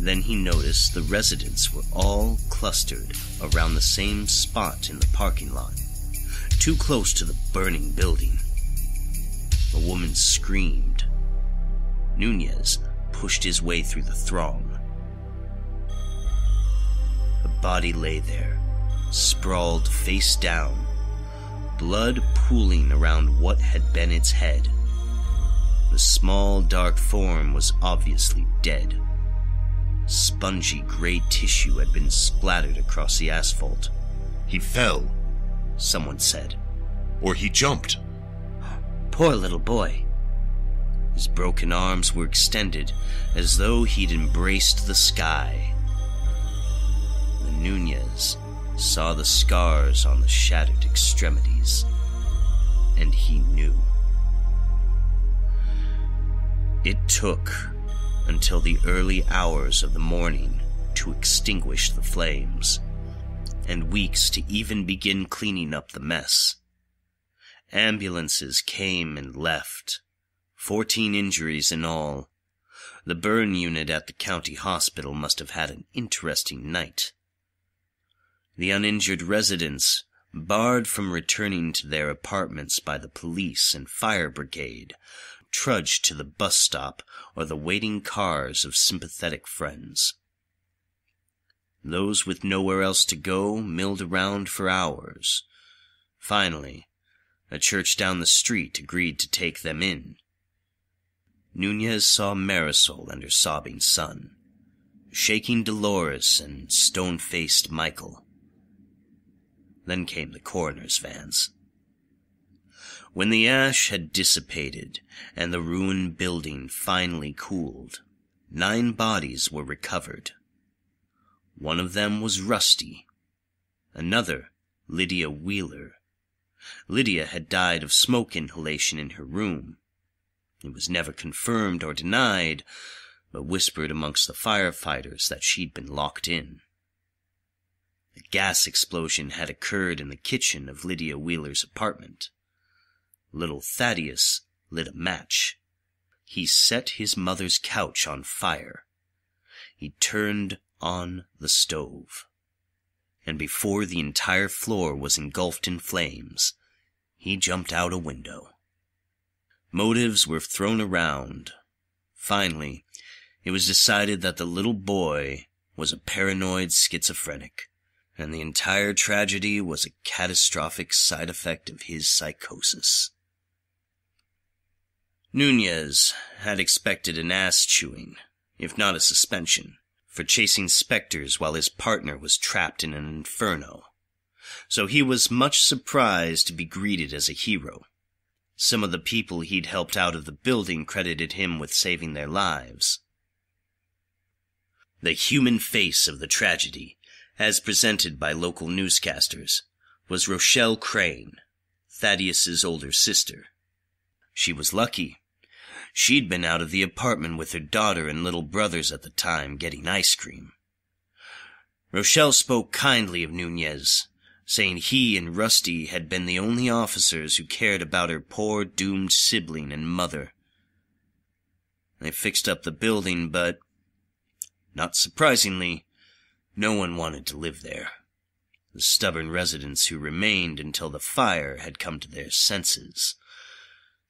Then he noticed the residents were all clustered around the same spot in the parking lot, too close to the burning building. A woman screamed. Nunez pushed his way through the throng. A body lay there, sprawled face down, blood pooling around what had been its head. The small, dark form was obviously dead. Spongy gray tissue had been splattered across the asphalt. He fell, Someone said. or he jumped. Poor little boy. His broken arms were extended as though he'd embraced the sky. The Nunez saw the scars on the shattered extremities, and he knew. It took until the early hours of the morning to extinguish the flames, and weeks to even begin cleaning up the mess. Ambulances came and left, fourteen injuries in all. The burn unit at the county hospital must have had an interesting night. The uninjured residents, barred from returning to their apartments by the police and fire brigade, trudged to the bus stop or the waiting cars of sympathetic friends. Those with nowhere else to go milled around for hours. Finally, a church down the street agreed to take them in. Nunez saw Marisol and her sobbing son, shaking Dolores and stone faced Michael. Then came the coroner's vans. When the ash had dissipated and the ruined building finally cooled, nine bodies were recovered. One of them was Rusty, another, Lydia Wheeler. Lydia had died of smoke inhalation in her room. It was never confirmed or denied, but whispered amongst the firefighters that she'd been locked in. A gas explosion had occurred in the kitchen of Lydia Wheeler's apartment. Little Thaddeus lit a match. He set his mother's couch on fire. He turned on the stove. And before the entire floor was engulfed in flames, he jumped out a window. Motives were thrown around. Finally, it was decided that the little boy was a paranoid schizophrenic, and the entire tragedy was a catastrophic side effect of his psychosis. Nunez had expected an ass chewing, if not a suspension, for chasing specters while his partner was trapped in an inferno. So he was much surprised to be greeted as a hero. Some of the people he'd helped out of the building credited him with saving their lives. The human face of the tragedy, as presented by local newscasters, was Rochelle Crane, Thaddeus's older sister. She was lucky. She'd been out of the apartment with her daughter and little brothers at the time, getting ice cream. Rochelle spoke kindly of Nunez, saying he and Rusty had been the only officers who cared about her poor doomed sibling and mother. They fixed up the building, but, not surprisingly, no one wanted to live there. The stubborn residents who remained until the fire had come to their senses.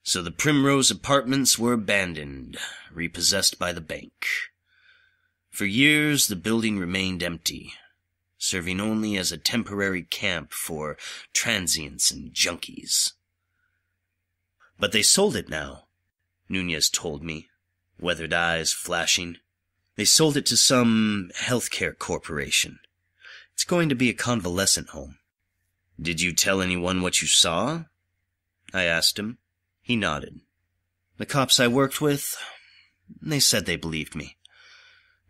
So the Primrose apartments were abandoned, repossessed by the bank. For years the building remained empty, serving only as a temporary camp for transients and junkies. But they sold it now, Nunez told me, weathered eyes flashing. They sold it to some healthcare corporation. It's going to be a convalescent home. Did you tell anyone what you saw? I asked him. He nodded. The cops I worked with, they said they believed me.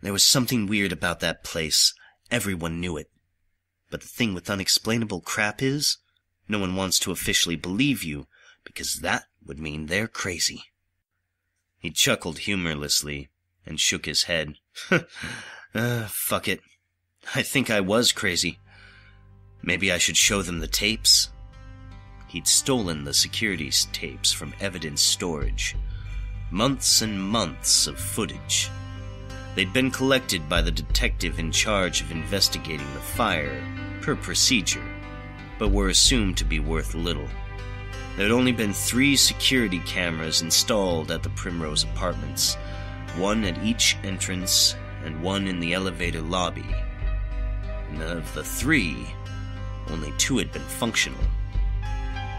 There was something weird about that place. Everyone knew it. But the thing with unexplainable crap is, no one wants to officially believe you, because that would mean they're crazy. He chuckled humorlessly and shook his head. uh, fuck it. I think I was crazy. Maybe I should show them the tapes. He'd stolen the security tapes from evidence storage. Months and months of footage. They'd been collected by the detective in charge of investigating the fire, per procedure, but were assumed to be worth little. There had only been three security cameras installed at the Primrose Apartments, one at each entrance and one in the elevator lobby. And of the three, only two had been functional.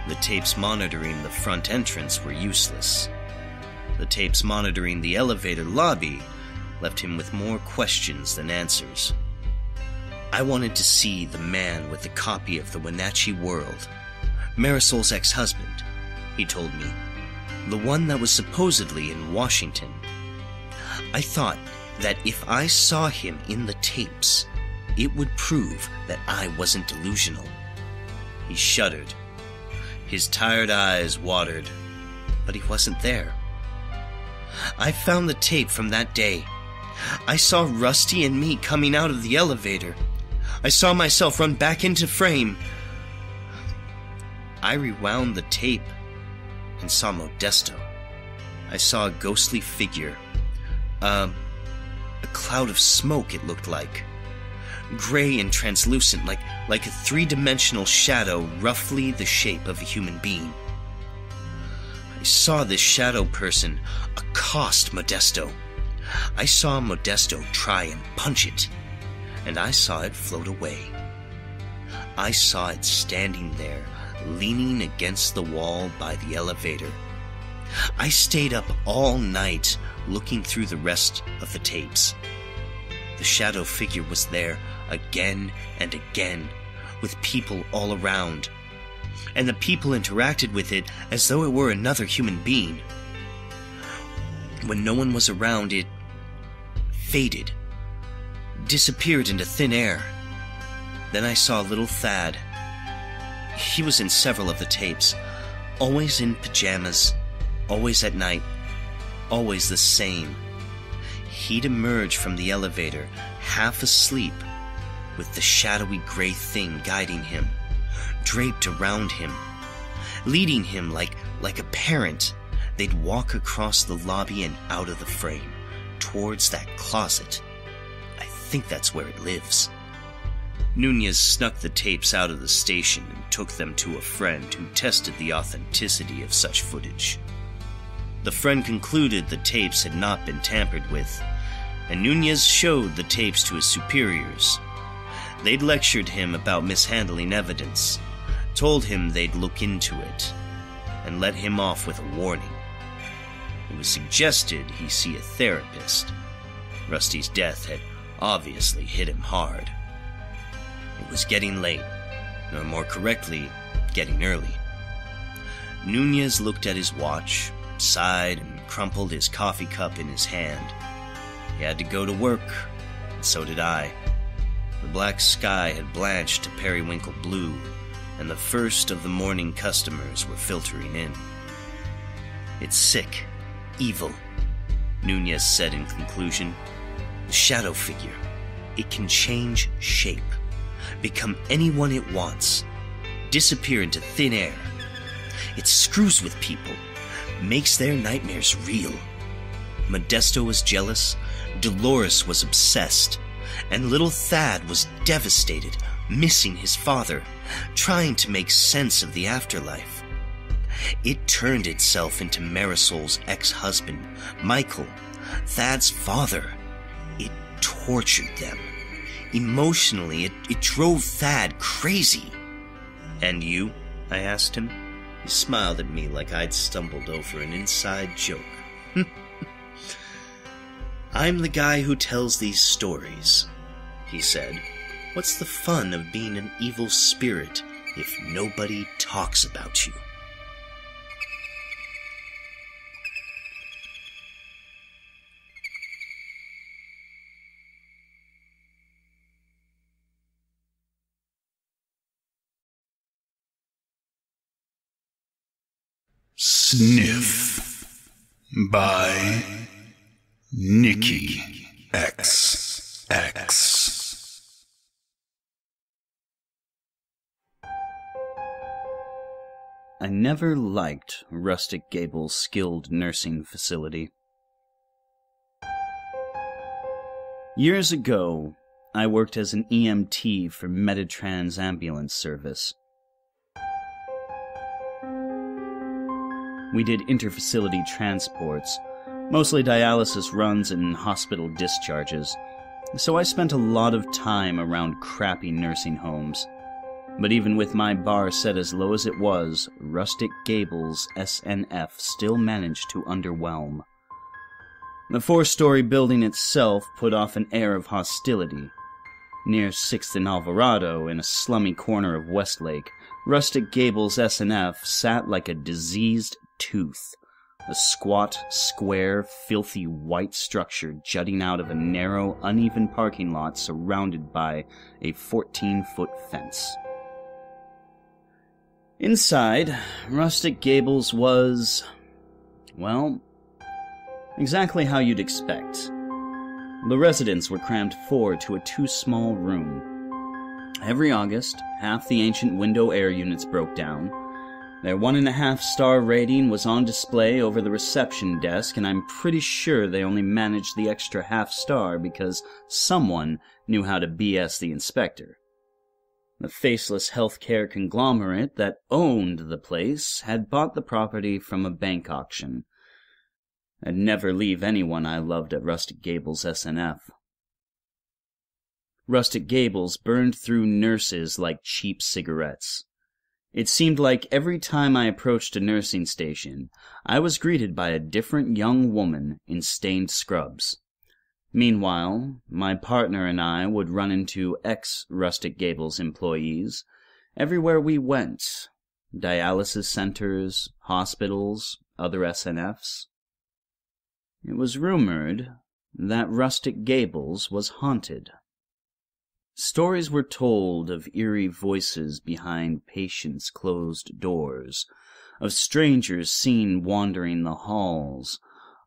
The tapes monitoring the front entrance were useless. The tapes monitoring the elevator lobby left him with more questions than answers. I wanted to see the man with the copy of the Wenatchee World. Marisol's ex husband, he told me. The one that was supposedly in Washington. I thought that if I saw him in the tapes, it would prove that I wasn't delusional. He shuddered. His tired eyes watered, but he wasn't there. I found the tape from that day. I saw Rusty and me coming out of the elevator. I saw myself run back into frame. I rewound the tape and saw Modesto. I saw a ghostly figure. Um, a cloud of smoke, it looked like. Gray and translucent, like, like a three dimensional shadow, roughly the shape of a human being. I saw this shadow person accost Modesto. I saw Modesto try and punch it, and I saw it float away. I saw it standing there, leaning against the wall by the elevator. I stayed up all night looking through the rest of the tapes. The shadow figure was there again and again, with people all around. And the people interacted with it as though it were another human being. When no one was around, it faded, disappeared into thin air. Then I saw little Thad. He was in several of the tapes, always in pajamas, always at night, always the same. He'd emerge from the elevator, half asleep, with the shadowy gray thing guiding him, draped around him, leading him like, like a parent. They'd walk across the lobby and out of the frame, towards that closet. I think that's where it lives. Nunez snuck the tapes out of the station and took them to a friend who tested the authenticity of such footage. The friend concluded the tapes had not been tampered with, and Nunez showed the tapes to his superiors. They'd lectured him about mishandling evidence, told him they'd look into it, and let him off with a warning. It was suggested he see a therapist. Rusty's death had obviously hit him hard. It was getting late, or more correctly, getting early. Nunez looked at his watch, sighed, and crumpled his coffee cup in his hand. He had to go to work, and so did I. The black sky had blanched to periwinkle blue, and the first of the morning customers were filtering in. It's sick, evil, Nunez said in conclusion. The shadow figure. It can change shape, become anyone it wants, disappear into thin air. It screws with people, makes their nightmares real. Modesto was jealous, Dolores was obsessed, and little Thad was devastated, missing his father, trying to make sense of the afterlife. It turned itself into Marisol's ex husband, Michael, Thad's father. It tortured them. Emotionally, it, it drove Thad crazy. And you? I asked him. He smiled at me like I'd stumbled over an inside joke. I'm the guy who tells these stories, he said. What's the fun of being an evil spirit if nobody talks about you? Sniff by Nicky XX. I never liked Rustic Gables' skilled nursing facility. Years ago, I worked as an EMT for Meditrans Ambulance Service. We did interfacility transports, mostly dialysis runs and hospital discharges, so I spent a lot of time around crappy nursing homes. But even with my bar set as low as it was, Rustic Gables SNF still managed to underwhelm. The four story building itself put off an air of hostility. Near 6th and Alvarado, in a slummy corner of Westlake, Rustic Gables SNF sat like a diseased tooth. A squat, square, filthy white structure jutting out of a narrow, uneven parking lot surrounded by a 14 foot fence. Inside, Rustic Gables was. well, exactly how you'd expect. The residents were crammed four to a too small room. Every August, half the ancient window air units broke down. Their one and a half star rating was on display over the reception desk, and I'm pretty sure they only managed the extra half star because someone knew how to BS the inspector. The faceless healthcare conglomerate that owned the place had bought the property from a bank auction. I'd never leave anyone I loved at Rustic Gables SNF. Rustic Gables burned through nurses like cheap cigarettes. It seemed like every time I approached a nursing station, I was greeted by a different young woman in stained scrubs. Meanwhile, my partner and I would run into ex Rustic Gables employees everywhere we went dialysis centers, hospitals, other SNFs. It was rumored that Rustic Gables was haunted. Stories were told of eerie voices behind patients' closed doors, of strangers seen wandering the halls,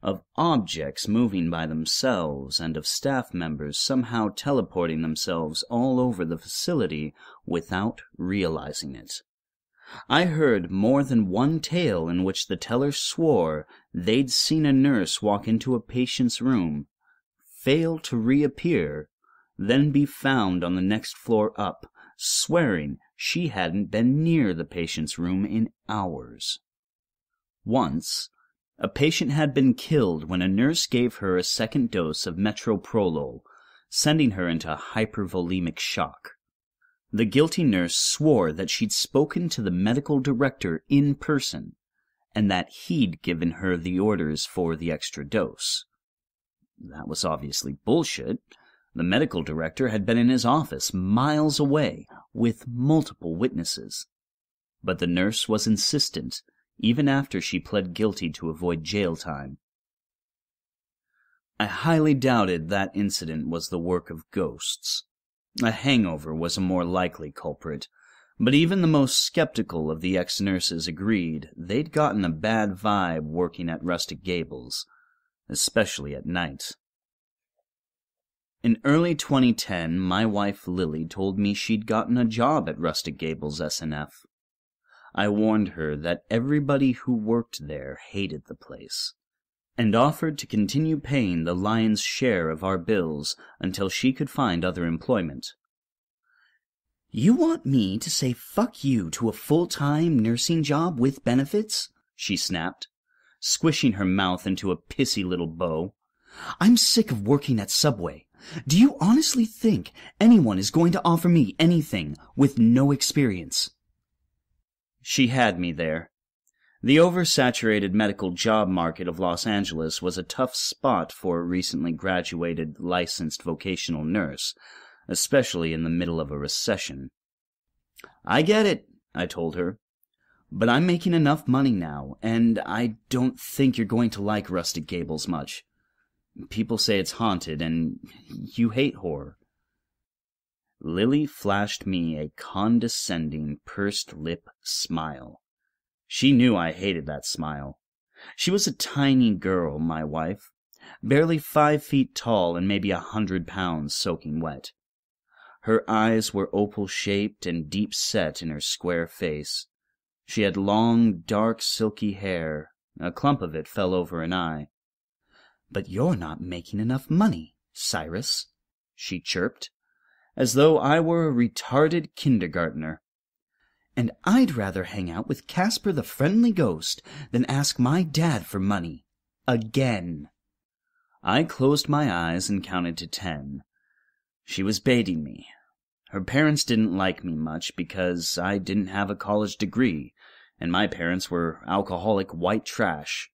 of objects moving by themselves, and of staff members somehow teleporting themselves all over the facility without realizing it. I heard more than one tale in which the teller swore they'd seen a nurse walk into a patient's room, fail to reappear, then be found on the next floor up, swearing she hadn't been near the patient's room in hours. Once, a patient had been killed when a nurse gave her a second dose of metoprolol, sending her into hypervolemic shock. The guilty nurse swore that she'd spoken to the medical director in person, and that he'd given her the orders for the extra dose. That was obviously bullshit. The medical director had been in his office miles away with multiple witnesses. But the nurse was insistent even after she pled guilty to avoid jail time. I highly doubted that incident was the work of ghosts. A hangover was a more likely culprit, but even the most skeptical of the ex-nurses agreed they'd gotten a bad vibe working at Rustic Gables, especially at night. In early 2010, my wife Lily told me she'd gotten a job at Rustic Gables SNF. I warned her that everybody who worked there hated the place, and offered to continue paying the lion's share of our bills until she could find other employment. You want me to say fuck you to a full-time nursing job with benefits? She snapped, squishing her mouth into a pissy little bow. I'm sick of working at Subway. Do you honestly think anyone is going to offer me anything with no experience? She had me there. The oversaturated medical job market of Los Angeles was a tough spot for a recently graduated licensed vocational nurse, especially in the middle of a recession. I get it, I told her. But I'm making enough money now, and I don't think you're going to like Rustic Gables much. People say it's haunted, and you hate horror. Lily flashed me a condescending, pursed lip smile. She knew I hated that smile. She was a tiny girl, my wife, barely five feet tall and maybe a hundred pounds soaking wet. Her eyes were opal shaped and deep set in her square face. She had long, dark, silky hair. A clump of it fell over an eye. But you're not making enough money, Cyrus, she chirped, as though I were a retarded kindergartner. And I'd rather hang out with Casper the Friendly Ghost than ask my dad for money. Again. I closed my eyes and counted to ten. She was baiting me. Her parents didn't like me much because I didn't have a college degree, and my parents were alcoholic white trash.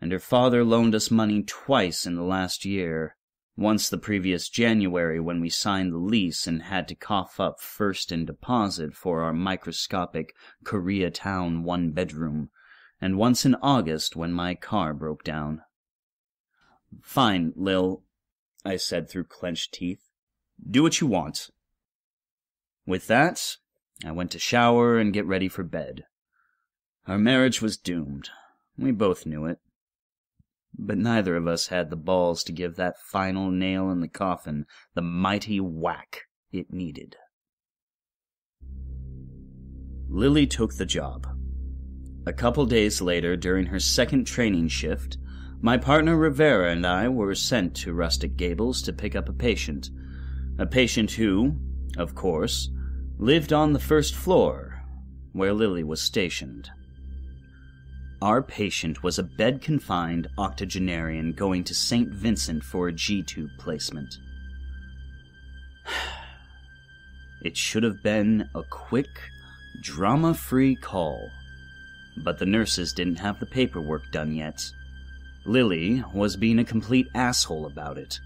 And her father loaned us money twice in the last year. Once the previous January when we signed the lease and had to cough up first in deposit for our microscopic Koreatown one bedroom, and once in August when my car broke down. Fine, Lil, I said through clenched teeth. Do what you want. With that, I went to shower and get ready for bed. Our marriage was doomed. We both knew it. But neither of us had the balls to give that final nail in the coffin the mighty whack it needed. Lily took the job. A couple days later, during her second training shift, my partner Rivera and I were sent to Rustic Gables to pick up a patient. A patient who, of course, lived on the first floor, where Lily was stationed. Our patient was a bed confined octogenarian going to St. Vincent for a G tube placement. It should have been a quick, drama free call, but the nurses didn't have the paperwork done yet. Lily was being a complete asshole about it,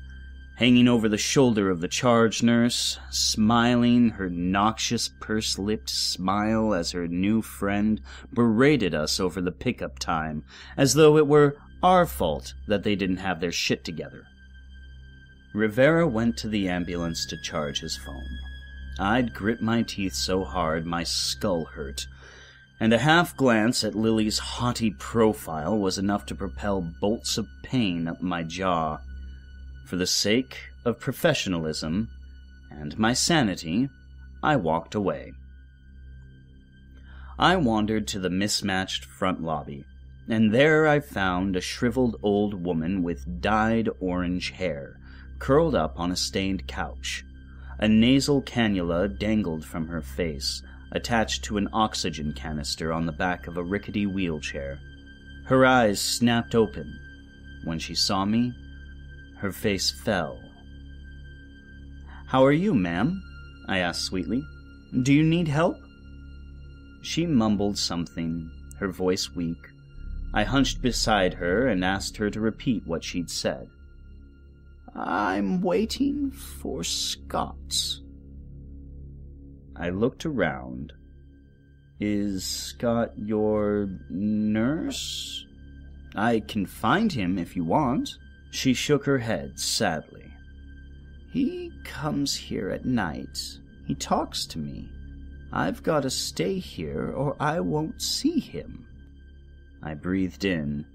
hanging over the shoulder of the charge nurse, smiling her noxious purse lipped smile as her new friend berated us over the pickup time, as though it were our fault that they didn't have their shit together. Rivera went to the ambulance to charge his phone. I'd grit my teeth so hard my skull hurt, and a half glance at Lily's haughty profile was enough to propel bolts of pain up my jaw. For the sake of professionalism and my sanity, I walked away. I wandered to the mismatched front lobby, and there I found a shriveled old woman with dyed orange hair, curled up on a stained couch. A nasal cannula dangled from her face, attached to an oxygen canister on the back of a rickety wheelchair. Her eyes snapped open. When she saw me, her face fell. How are you, ma'am? I asked sweetly. Do you need help? She mumbled something, her voice weak. I hunched beside her and asked her to repeat what she'd said. I'm waiting for Scott. I looked around. Is Scott your nurse? I can find him if you want. She shook her head sadly. He comes here at night. He talks to me. I've got to stay here or I won't see him. I breathed in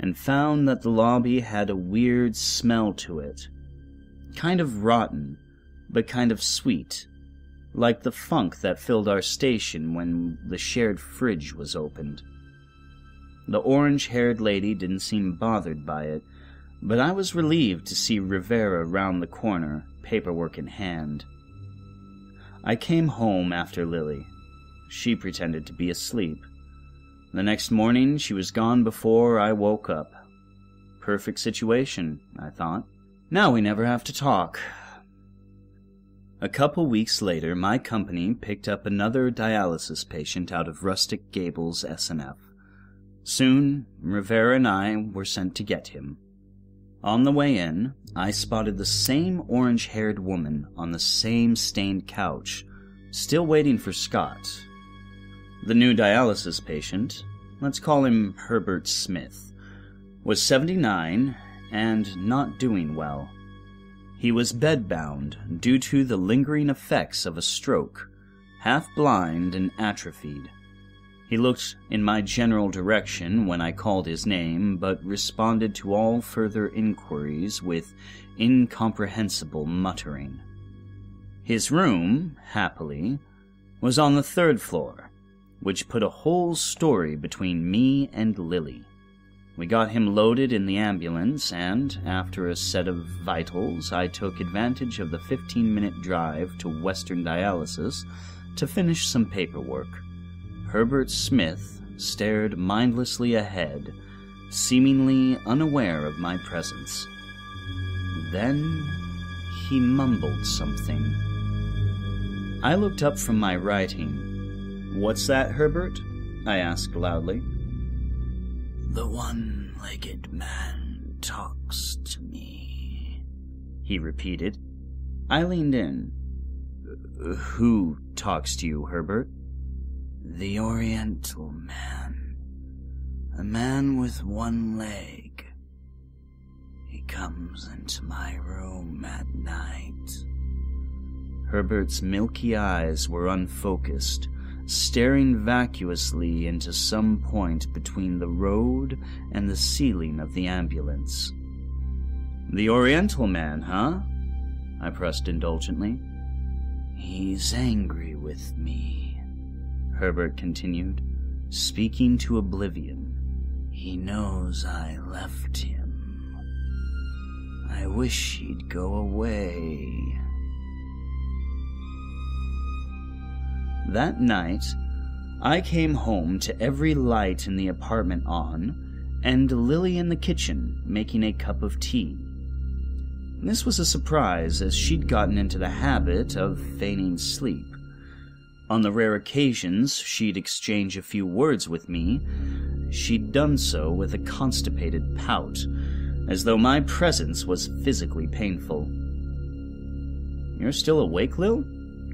and found that the lobby had a weird smell to it. Kind of rotten, but kind of sweet, like the funk that filled our station when the shared fridge was opened. The orange haired lady didn't seem bothered by it, but I was relieved to see Rivera round the corner, paperwork in hand. I came home after Lily. She pretended to be asleep. The next morning, she was gone before I woke up. Perfect situation, I thought. Now we never have to talk. A couple weeks later, my company picked up another dialysis patient out of Rustic Gables SNF. Soon, Rivera and I were sent to get him. On the way in, I spotted the same orange haired woman on the same stained couch, still waiting for Scott. The new dialysis patient, let's call him Herbert Smith, was 79 and not doing well. He was bedbound due to the lingering effects of a stroke, half blind and atrophied. He looked in my general direction when I called his name, but responded to all further inquiries with incomprehensible muttering. His room, happily, was on the third floor, which put a whole story between me and Lily. We got him loaded in the ambulance, and after a set of vitals, I took advantage of the 15 minute drive to Western Dialysis to finish some paperwork. Herbert Smith stared mindlessly ahead, seemingly unaware of my presence. Then he mumbled something. I looked up from my writing. What's that, Herbert? I asked loudly. The one legged man talks to me, he repeated. I leaned in. Who talks to you, Herbert? The Oriental man. A man with one leg. He comes into my room at night. Herbert's milky eyes were unfocused, staring vacuously into some point between the road and the ceiling of the ambulance. The Oriental man, huh? I pressed indulgently. He's angry with me, Herbert continued, speaking to oblivion. He knows I left him. I wish he'd go away. That night, I came home to every light in the apartment on, and Lily in the kitchen making a cup of tea. This was a surprise, as she'd gotten into the habit of feigning sleep. On the rare occasions she'd exchange a few words with me, she'd done so with a constipated pout, as though my presence was physically painful. You're still awake, Lil?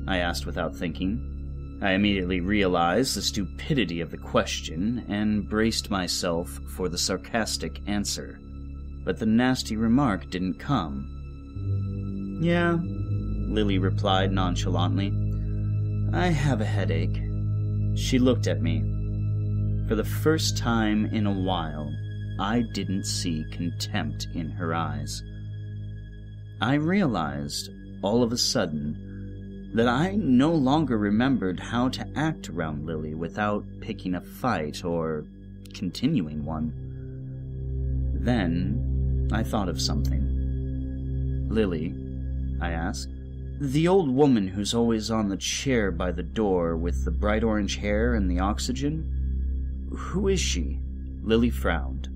I asked without thinking. I immediately realized the stupidity of the question and braced myself for the sarcastic answer. But the nasty remark didn't come. Yeah, Lily replied nonchalantly. I have a headache. She looked at me. For the first time in a while, I didn't see contempt in her eyes. I realized, all of a sudden, that I no longer remembered how to act around Lily without picking a fight or continuing one. Then I thought of something. Lily, I asked, the old woman who's always on the chair by the door with the bright orange hair and the oxygen? Who is she? Lily frowned.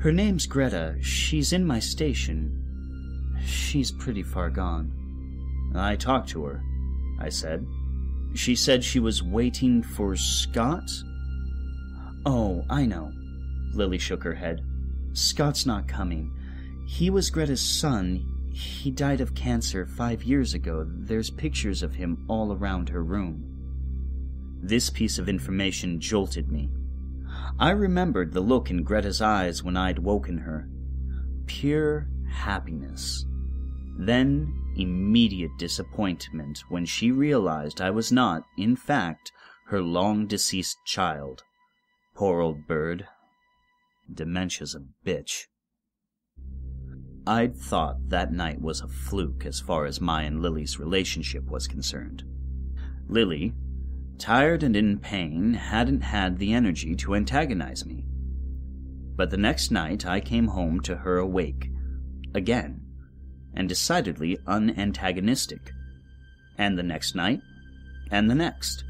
Her name's Greta. She's in my station. She's pretty far gone. I talked to her. I said. She said she was waiting for Scott? Oh, I know. Lily shook her head. Scott's not coming. He was Greta's son. He died of cancer five years ago. There's pictures of him all around her room. This piece of information jolted me. I remembered the look in Greta's eyes when I'd woken her. Pure happiness. Then immediate disappointment when she realized I was not, in fact, her long deceased child. Poor old bird. Dementia's a bitch. I'd thought that night was a fluke as far as my and Lily's relationship was concerned. Lily, tired and in pain, hadn't had the energy to antagonize me. But the next night I came home to her awake, again, and decidedly unantagonistic. And the next night, and the next.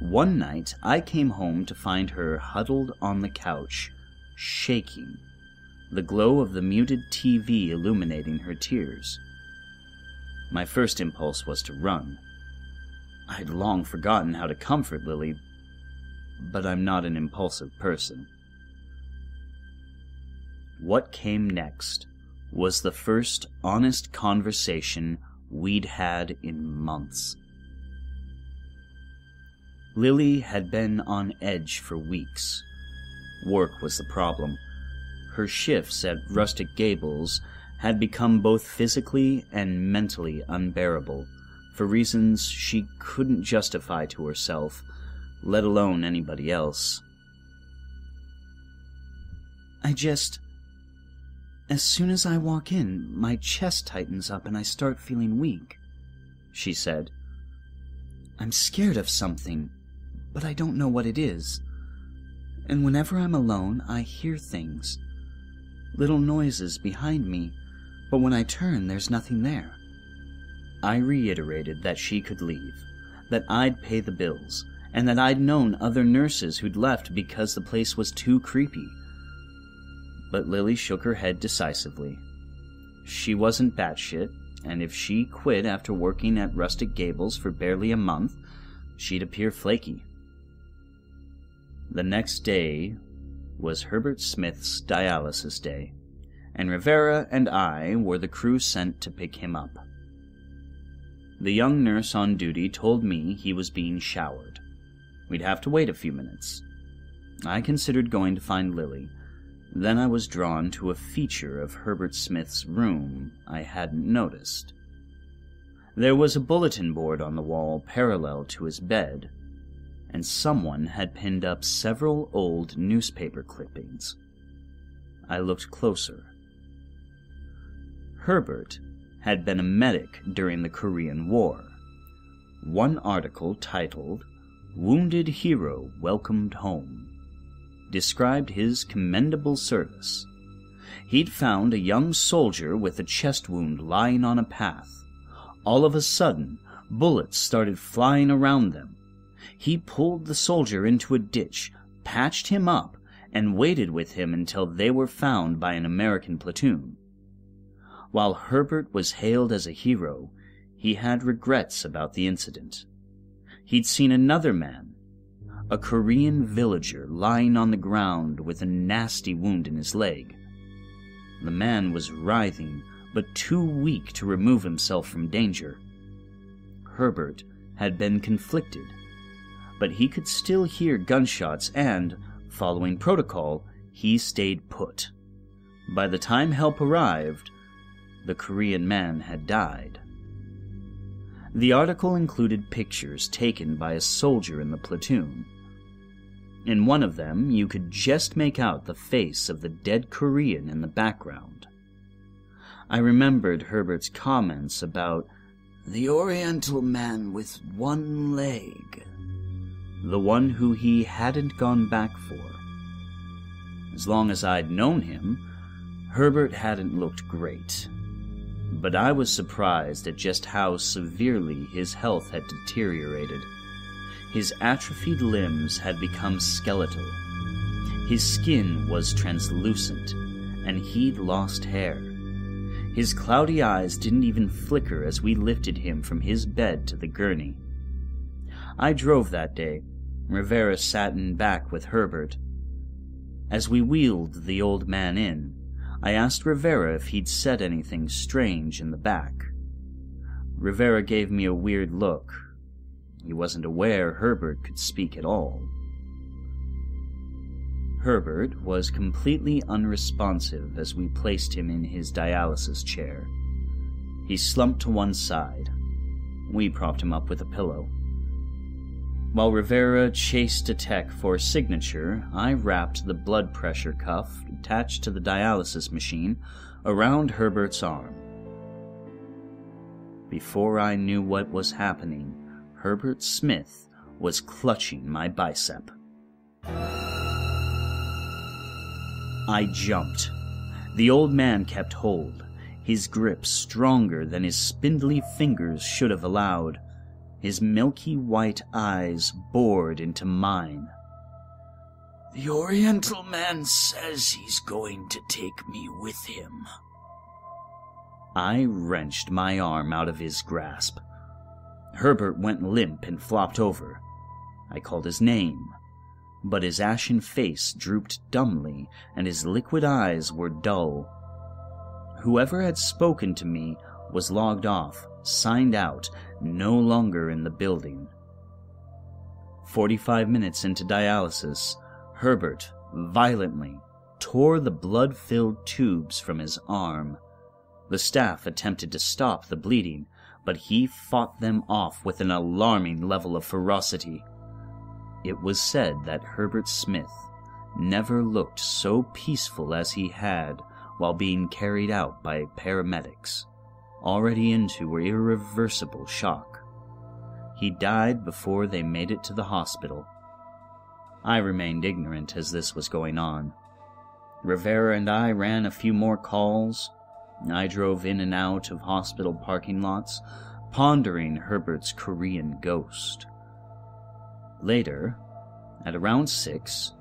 One night I came home to find her huddled on the couch, shaking, the glow of the muted TV illuminating her tears. My first impulse was to run. I'd long forgotten how to comfort Lily, but I'm not an impulsive person. What came next was the first honest conversation we'd had in months. Lily had been on edge for weeks. Work was the problem. Her shifts at Rustic Gables had become both physically and mentally unbearable for reasons she couldn't justify to herself, let alone anybody else. I just. As soon as I walk in, my chest tightens up and I start feeling weak, she said. I'm scared of something, but I don't know what it is. And whenever I'm alone, I hear things. Little noises behind me, but when I turn, there's nothing there. I reiterated that she could leave, that I'd pay the bills, and that I'd known other nurses who'd left because the place was too creepy but Lily shook her head decisively. She wasn't batshit, and if she quit after working at Rustic Gables for barely a month, she'd appear flaky. The next day was Herbert Smith's dialysis day, and Rivera and I were the crew sent to pick him up. The young nurse on duty told me he was being showered. We'd have to wait a few minutes. I considered going to find Lily, then I was drawn to a feature of Herbert Smith's room I hadn't noticed. There was a bulletin board on the wall parallel to his bed, and someone had pinned up several old newspaper clippings. I looked closer. Herbert had been a medic during the Korean War. One article titled, Wounded Hero Welcomed Home described his commendable service. He'd found a young soldier with a chest wound lying on a path. All of a sudden, bullets started flying around them. He pulled the soldier into a ditch, patched him up, and waited with him until they were found by an American platoon. While Herbert was hailed as a hero, he had regrets about the incident. He'd seen another man a Korean villager lying on the ground with a nasty wound in his leg. The man was writhing, but too weak to remove himself from danger. Herbert had been conflicted, but he could still hear gunshots and, following protocol, he stayed put. By the time help arrived, the Korean man had died. The article included pictures taken by a soldier in the platoon. In one of them, you could just make out the face of the dead Korean in the background. I remembered Herbert's comments about the Oriental man with one leg, the one who he hadn't gone back for. As long as I'd known him, Herbert hadn't looked great. But I was surprised at just how severely his health had deteriorated. His atrophied limbs had become skeletal. His skin was translucent, and he'd lost hair. His cloudy eyes didn't even flicker as we lifted him from his bed to the gurney. I drove that day. Rivera sat in back with Herbert. As we wheeled the old man in, I asked Rivera if he'd said anything strange in the back. Rivera gave me a weird look, he wasn't aware Herbert could speak at all. Herbert was completely unresponsive as we placed him in his dialysis chair. He slumped to one side. We propped him up with a pillow. While Rivera chased a tech for a signature, I wrapped the blood pressure cuff attached to the dialysis machine around Herbert's arm. Before I knew what was happening, Herbert Smith was clutching my bicep. I jumped. The old man kept hold, his grip stronger than his spindly fingers should have allowed. His milky white eyes bored into mine. The Oriental man says he's going to take me with him. I wrenched my arm out of his grasp. Herbert went limp and flopped over. I called his name, but his ashen face drooped dumbly and his liquid eyes were dull. Whoever had spoken to me was logged off, signed out, no longer in the building. 45 minutes into dialysis, Herbert violently tore the blood filled tubes from his arm. The staff attempted to stop the bleeding, but he fought them off with an alarming level of ferocity. It was said that Herbert Smith never looked so peaceful as he had while being carried out by paramedics, already into irreversible shock. He died before they made it to the hospital. I remained ignorant as this was going on. Rivera and I ran a few more calls. I drove in and out of hospital parking lots, pondering Herbert's Korean ghost. Later, at around six,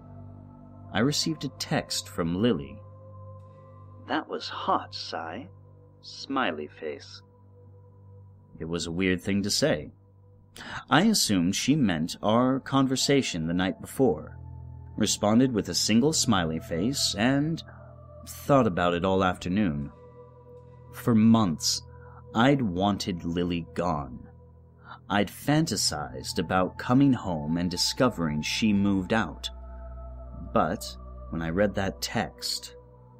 I received a text from Lily. That was hot, Cy. Smiley face. It was a weird thing to say. I assumed she meant our conversation the night before, responded with a single smiley face, and thought about it all afternoon. For months, I'd wanted Lily gone. I'd fantasized about coming home and discovering she moved out. But when I read that text,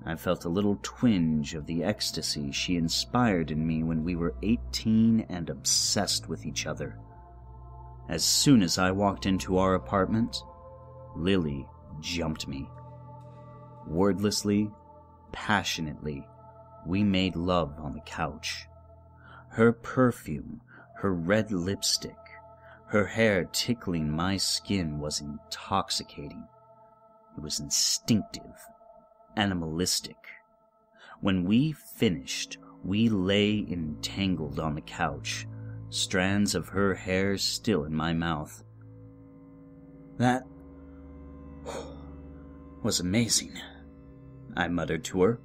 I felt a little twinge of the ecstasy she inspired in me when we were 18 and obsessed with each other. As soon as I walked into our apartment, Lily jumped me. Wordlessly, passionately, we made love on the couch. Her perfume, her red lipstick, her hair tickling my skin was intoxicating. It was instinctive, animalistic. When we finished, we lay entangled on the couch, strands of her hair still in my mouth. That was amazing, I muttered to her.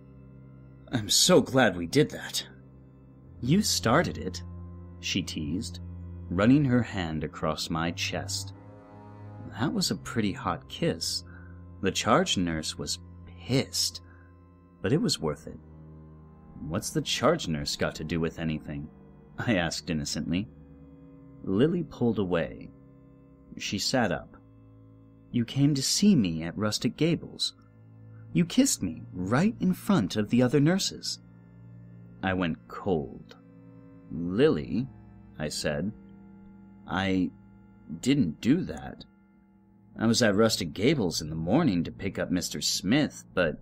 I'm so glad we did that. You started it, she teased, running her hand across my chest. That was a pretty hot kiss. The charge nurse was pissed, but it was worth it. What's the charge nurse got to do with anything? I asked innocently. Lily pulled away. She sat up. You came to see me at Rustic Gables. You kissed me right in front of the other nurses. I went cold. Lily, I said, I didn't do that. I was at Rustic Gables in the morning to pick up Mr. Smith, but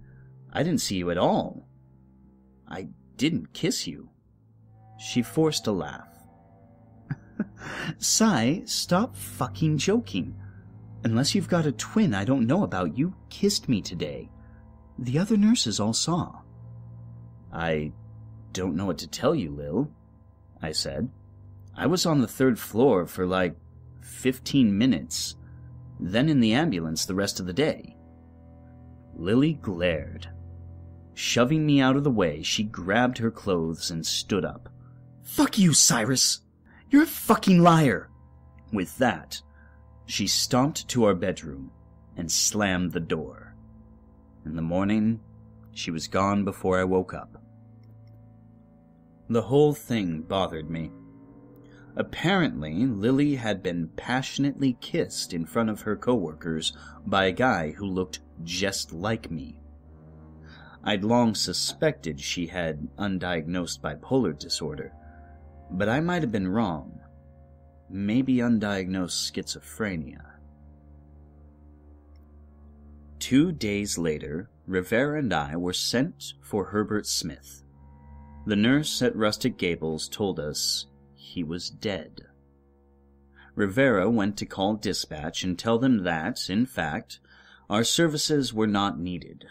I didn't see you at all. I didn't kiss you. She forced a laugh. Cy, stop fucking joking. Unless you've got a twin I don't know about, you kissed me today. The other nurses all saw. I don't know what to tell you, Lil, I said. I was on the third floor for like 15 minutes, then in the ambulance the rest of the day. Lily glared. Shoving me out of the way, she grabbed her clothes and stood up. Fuck you, Cyrus! You're a fucking liar! With that, she stomped to our bedroom and slammed the door. In the morning, she was gone before I woke up. The whole thing bothered me. Apparently, Lily had been passionately kissed in front of her coworkers by a guy who looked just like me. I'd long suspected she had undiagnosed bipolar disorder, but I might have been wrong. Maybe undiagnosed schizophrenia. Two days later, Rivera and I were sent for Herbert Smith. The nurse at Rustic Gables told us he was dead. Rivera went to call dispatch and tell them that, in fact, our services were not needed.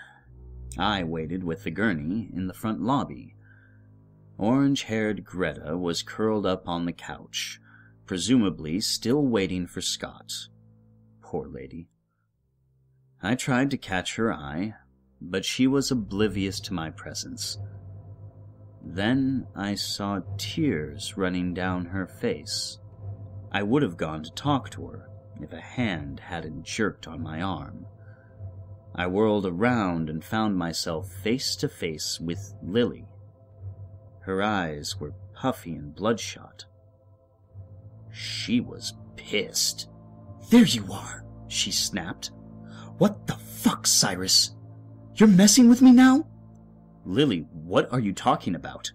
I waited with the gurney in the front lobby. Orange haired Greta was curled up on the couch, presumably still waiting for Scott. Poor lady. I tried to catch her eye, but she was oblivious to my presence. Then I saw tears running down her face. I would have gone to talk to her if a hand hadn't jerked on my arm. I whirled around and found myself face to face with Lily. Her eyes were puffy and bloodshot. She was pissed. There you are, she snapped. What the fuck, Cyrus? You're messing with me now? Lily, what are you talking about?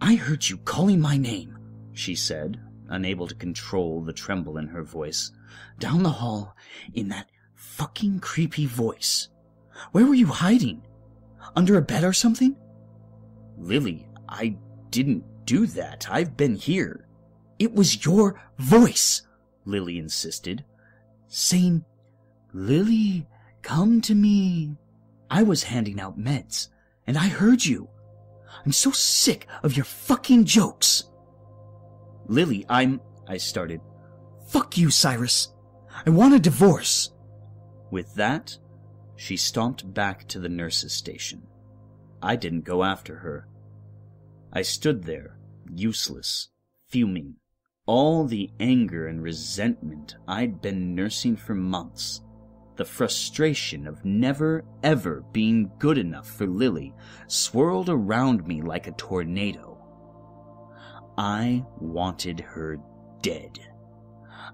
I heard you calling my name, she said, unable to control the tremble in her voice, down the hall in that fucking creepy voice. Where were you hiding? Under a bed or something? Lily, I didn't do that. I've been here. It was your voice, Lily insisted, saying, Lily, come to me. I was handing out meds, and I heard you. I'm so sick of your fucking jokes. Lily, I'm... I started. Fuck you, Cyrus. I want a divorce. With that, she stomped back to the nurse's station. I didn't go after her. I stood there, useless, fuming, all the anger and resentment I'd been nursing for months, the frustration of never ever being good enough for Lily swirled around me like a tornado. I wanted her dead.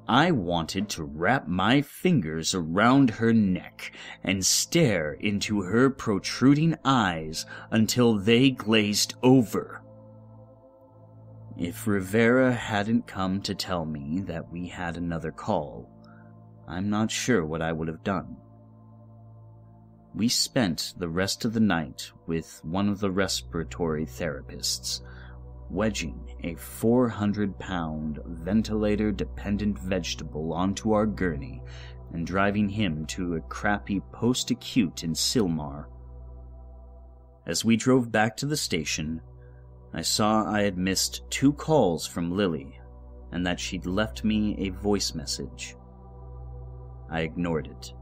I wanted to wrap my fingers around her neck and stare into her protruding eyes until they glazed over. If Rivera hadn't come to tell me that we had another call, I'm not sure what I would have done. We spent the rest of the night with one of the respiratory therapists, wedging a 400 pound ventilator dependent vegetable onto our gurney and driving him to a crappy post acute in Sylmar. As we drove back to the station, I saw I had missed two calls from Lily and that she'd left me a voice message. I ignored it.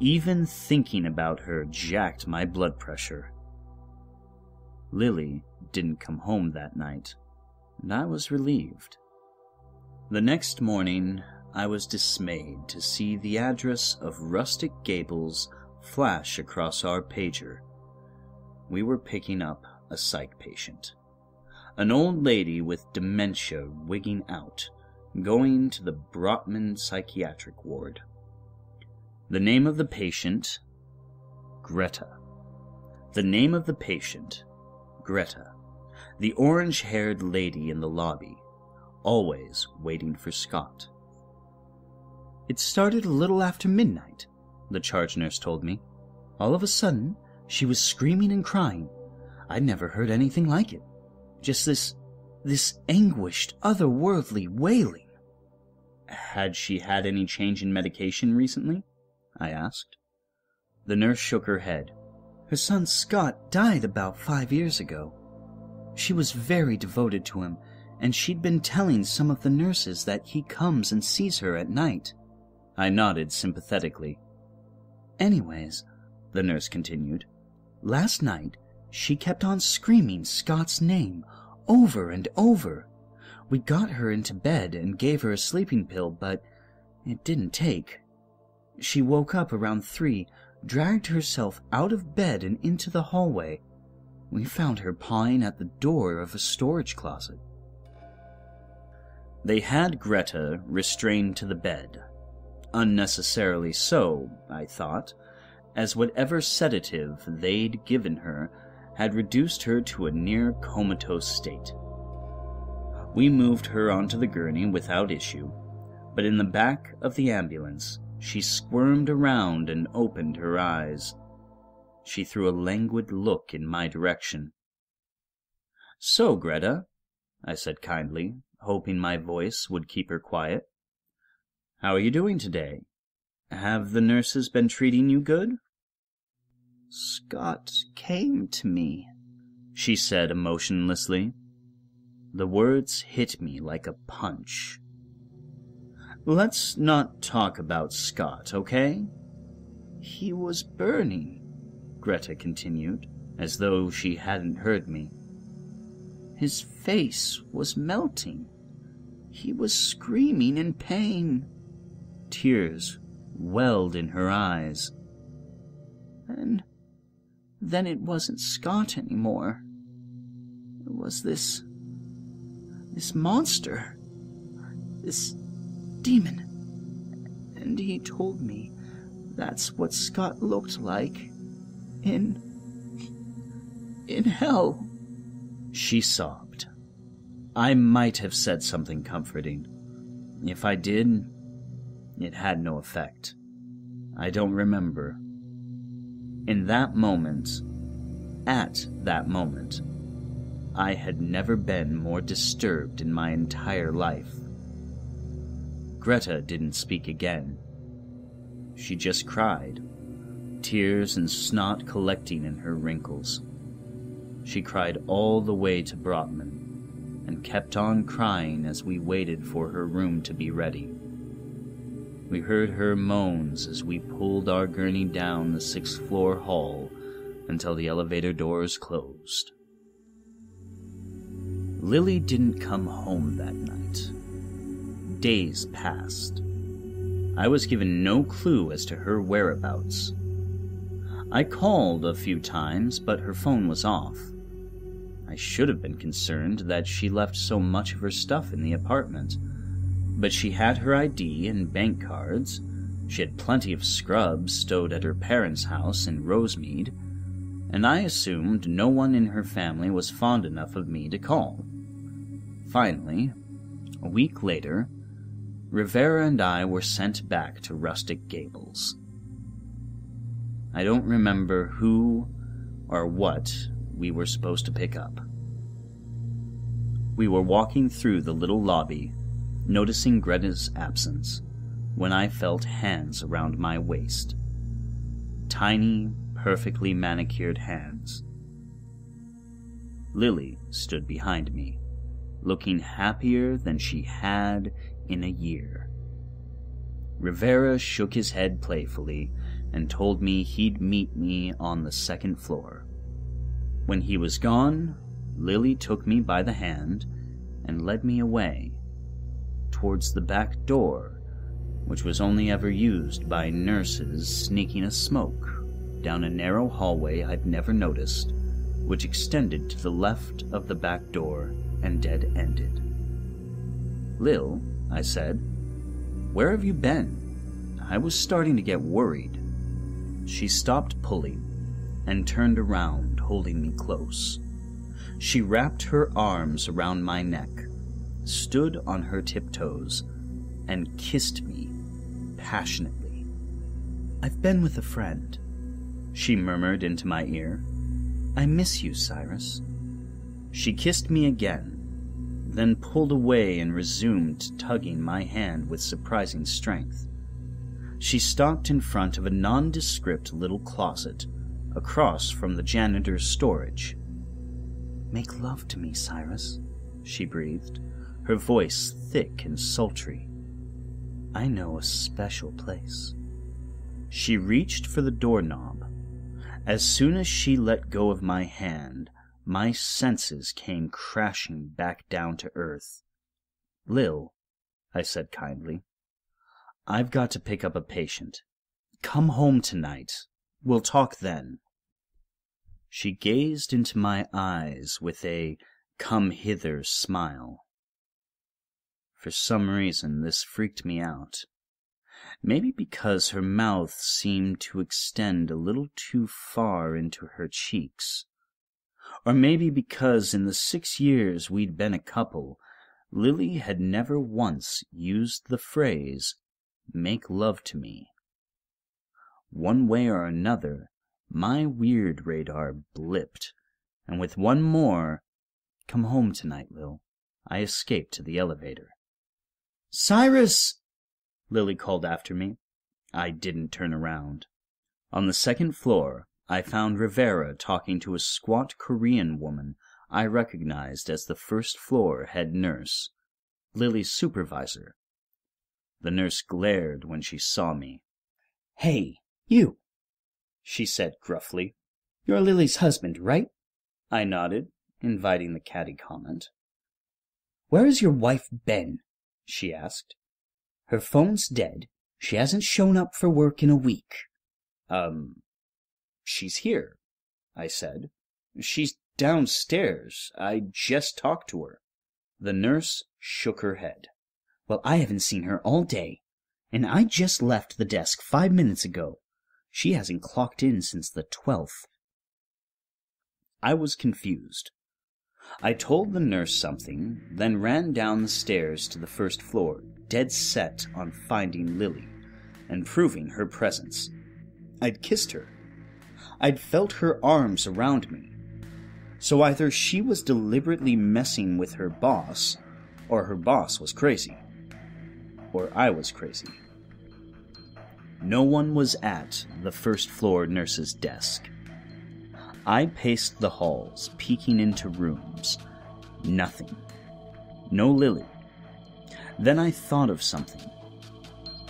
Even thinking about her jacked my blood pressure. Lily didn't come home that night, and I was relieved. The next morning, I was dismayed to see the address of Rustic Gables flash across our pager. We were picking up a psych patient. An old lady with dementia wigging out, going to the Brotman psychiatric ward. The name of the patient, Greta. The name of the patient, Greta. The orange haired lady in the lobby, always waiting for Scott. It started a little after midnight, the charge nurse told me. All of a sudden, she was screaming and crying. I'd never heard anything like it. Just this, this anguished, otherworldly wailing. Had she had any change in medication recently? I asked. The nurse shook her head. Her son Scott died about five years ago. She was very devoted to him, and she'd been telling some of the nurses that he comes and sees her at night. I nodded sympathetically. Anyways, the nurse continued, last night she kept on screaming Scott's name over and over. We got her into bed and gave her a sleeping pill, but it didn't take. She woke up around three, dragged herself out of bed and into the hallway. We found her pawing at the door of a storage closet. They had Greta restrained to the bed. Unnecessarily so, I thought, as whatever sedative they'd given her had reduced her to a near comatose state. We moved her onto the gurney without issue, but in the back of the ambulance, she squirmed around and opened her eyes. She threw a languid look in my direction. So, Greta, I said kindly, hoping my voice would keep her quiet. How are you doing today? Have the nurses been treating you good? Scott came to me, she said emotionlessly. The words hit me like a punch. Let's not talk about Scott, okay? He was burning, Greta continued, as though she hadn't heard me. His face was melting. He was screaming in pain. Tears welled in her eyes. And then it wasn't Scott anymore. It was this. This monster. This demon. and he told me that's what Scott looked like in. in hell. She sobbed. I might have said something comforting. If I did, it had no effect. I don't remember. In that moment, at that moment, I had never been more disturbed in my entire life. Greta didn't speak again. She just cried, tears and snot collecting in her wrinkles. She cried all the way to Brotman, and kept on crying as we waited for her room to be ready. We heard her moans as we pulled our gurney down the sixth floor hall until the elevator doors closed. Lily didn't come home that night. Days passed. I was given no clue as to her whereabouts. I called a few times, but her phone was off. I should have been concerned that she left so much of her stuff in the apartment. But she had her ID and bank cards. She had plenty of scrubs stowed at her parents' house in Rosemead, and I assumed no one in her family was fond enough of me to call. Finally, a week later, Rivera and I were sent back to Rustic Gables. I don't remember who or what we were supposed to pick up. We were walking through the little lobby, noticing Greta's absence, when I felt hands around my waist. Tiny, perfectly manicured hands. Lily stood behind me looking happier than she had in a year. Rivera shook his head playfully and told me he'd meet me on the second floor. When he was gone, Lily took me by the hand and led me away towards the back door, which was only ever used by nurses sneaking a smoke down a narrow hallway I'd never noticed, which extended to the left of the back door and dead ended. Lil, I said, where have you been? I was starting to get worried. She stopped pulling and turned around, holding me close. She wrapped her arms around my neck, stood on her tiptoes, and kissed me passionately. I've been with a friend, she murmured into my ear. I miss you, Cyrus. She kissed me again, then pulled away and resumed tugging my hand with surprising strength. She stopped in front of a nondescript little closet across from the janitor's storage. Make love to me, Cyrus, she breathed, her voice thick and sultry. I know a special place. She reached for the doorknob. As soon as she let go of my hand, my senses came crashing back down to earth. Lil, I said kindly, I've got to pick up a patient. Come home tonight. We'll talk then. She gazed into my eyes with a come hither smile. For some reason, this freaked me out. Maybe because her mouth seemed to extend a little too far into her cheeks. Or maybe because in the six years we'd been a couple, Lily had never once used the phrase, make love to me. One way or another, my weird radar blipped, and with one more, come home tonight, Lil, I escaped to the elevator. Cyrus! Lily called after me. I didn't turn around. On the second floor, I found Rivera talking to a squat Korean woman I recognized as the first floor head nurse, Lily's supervisor. The nurse glared when she saw me. Hey, you, she said gruffly. You're Lily's husband, right? I nodded, inviting the catty comment. Where has your wife been? she asked. Her phone's dead. She hasn't shown up for work in a week. Um, She's here, I said. She's downstairs. I just talked to her. The nurse shook her head. Well, I haven't seen her all day, And I just left the desk five minutes ago. She hasn't clocked in since the 12th. I was confused. I told the nurse something, then ran down the stairs to the first floor, dead set on finding Lily and proving her presence. I'd kissed her. I'd felt her arms around me. So either she was deliberately messing with her boss, or her boss was crazy. Or I was crazy. No one was at the first floor nurse's desk. I paced the halls, peeking into rooms. Nothing. No Lily. Then I thought of something.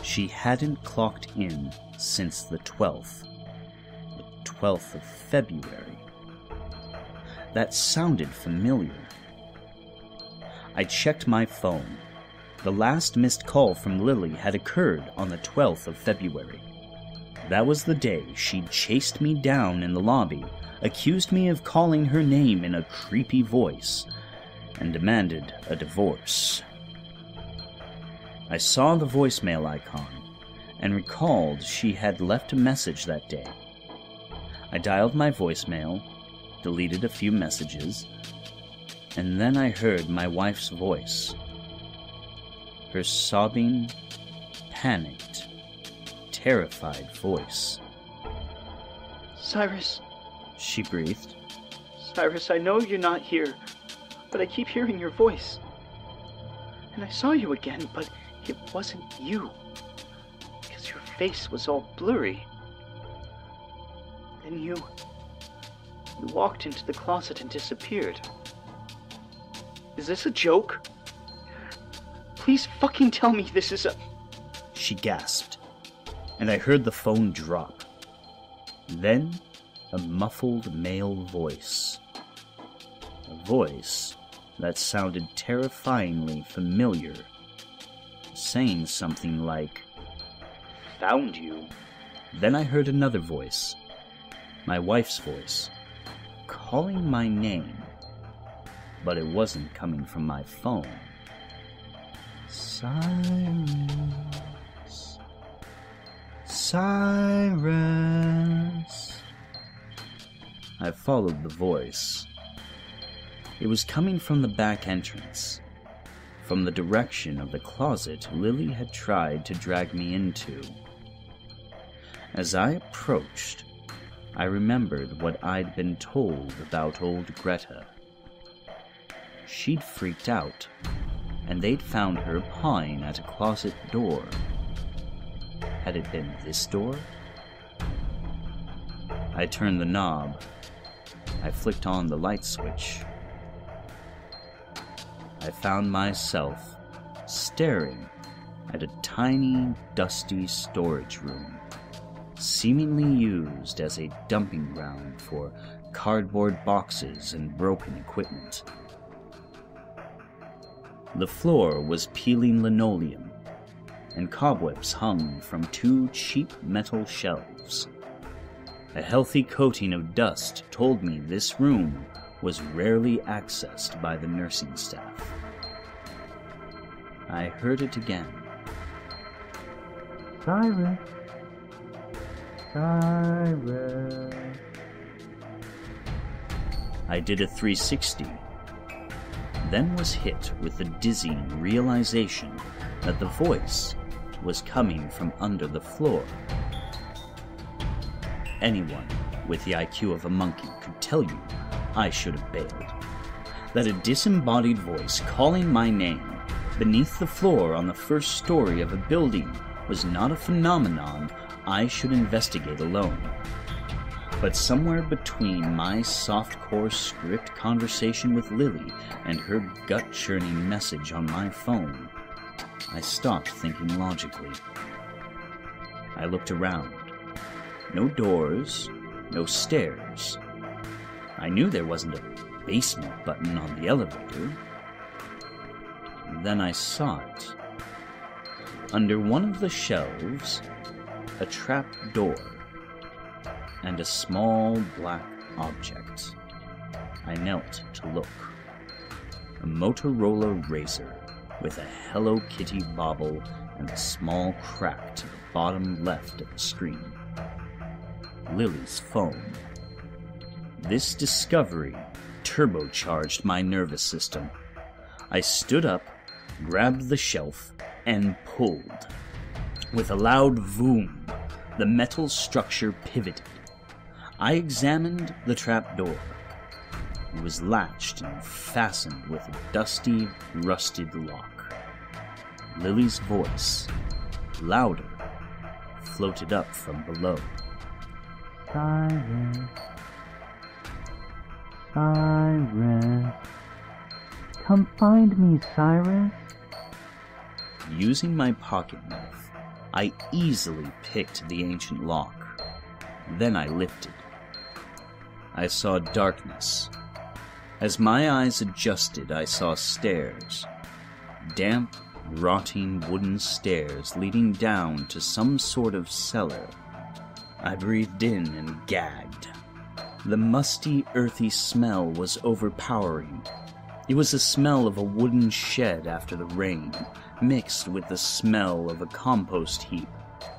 She hadn't clocked in since the 12th. The 12th of February. That sounded familiar. I checked my phone. The last missed call from Lily had occurred on the 12th of February. That was the day she'd chased me down in the lobby, accused me of calling her name in a creepy voice, and demanded a divorce. I saw the voicemail icon and recalled she had left a message that day. I dialed my voicemail, deleted a few messages, and then I heard my wife's voice. Her sobbing, panicked, terrified voice. Cyrus, She breathed. Cyrus, I know you're not here, but I keep hearing your voice. And I saw you again, but it wasn't you. Because your face was all blurry. Then you. You walked into the closet and disappeared. Is this a joke? Please fucking tell me this is a. She gasped, and I heard the phone drop. Then, a muffled male voice. A voice that sounded terrifyingly familiar, saying something like, Found you. Then I heard another voice, my wife's voice, calling my name, but it wasn't coming from my phone. Cyrus. Cyrus. I followed the voice. It was coming from the back entrance, from the direction of the closet Lily had tried to drag me into. As I approached, I remembered what I'd been told about old Greta. She'd freaked out, and they'd found her pawing at a closet door. Had it been this door? I turned the knob. I flicked on the light switch. I found myself staring at a tiny, dusty storage room, seemingly used as a dumping ground for cardboard boxes and broken equipment. The floor was peeling linoleum, and cobwebs hung from two cheap metal shelves. A healthy coating of dust told me this room was rarely accessed by the nursing staff. I heard it again. Cyrus. I did a 360, then was hit with the dizzying realization that the voice was coming from under the floor. Anyone with the IQ of a monkey could tell you I should have bailed. That a disembodied voice calling my name beneath the floor on the first story of a building was not a phenomenon I should investigate alone. But somewhere between my softcore script conversation with Lily and her gut churning message on my phone, I stopped thinking logically. I looked around. No doors, no stairs. I knew there wasn't a basement button on the elevator. Then I saw it. Under one of the shelves, a trap door and a small black object. I knelt to look. A Motorola Razr with a Hello Kitty bauble and a small crack to the bottom left of the screen. Lily's phone. This discovery turbocharged my nervous system. I stood up, grabbed the shelf, and pulled. With a loud boom, the metal structure pivoted. I examined the trapdoor. It was latched and fastened with a dusty, rusted lock. Lily's voice, louder, floated up from below. Cyrus. Cyrus. Come find me, Cyrus. Using my pocket knife, I easily picked the ancient lock. Then I lifted. I saw darkness. As my eyes adjusted, I saw stairs. Damp, rotting wooden stairs leading down to some sort of cellar. I breathed in and gagged. The musty, earthy smell was overpowering. It was the smell of a wooden shed after the rain, mixed with the smell of a compost heap,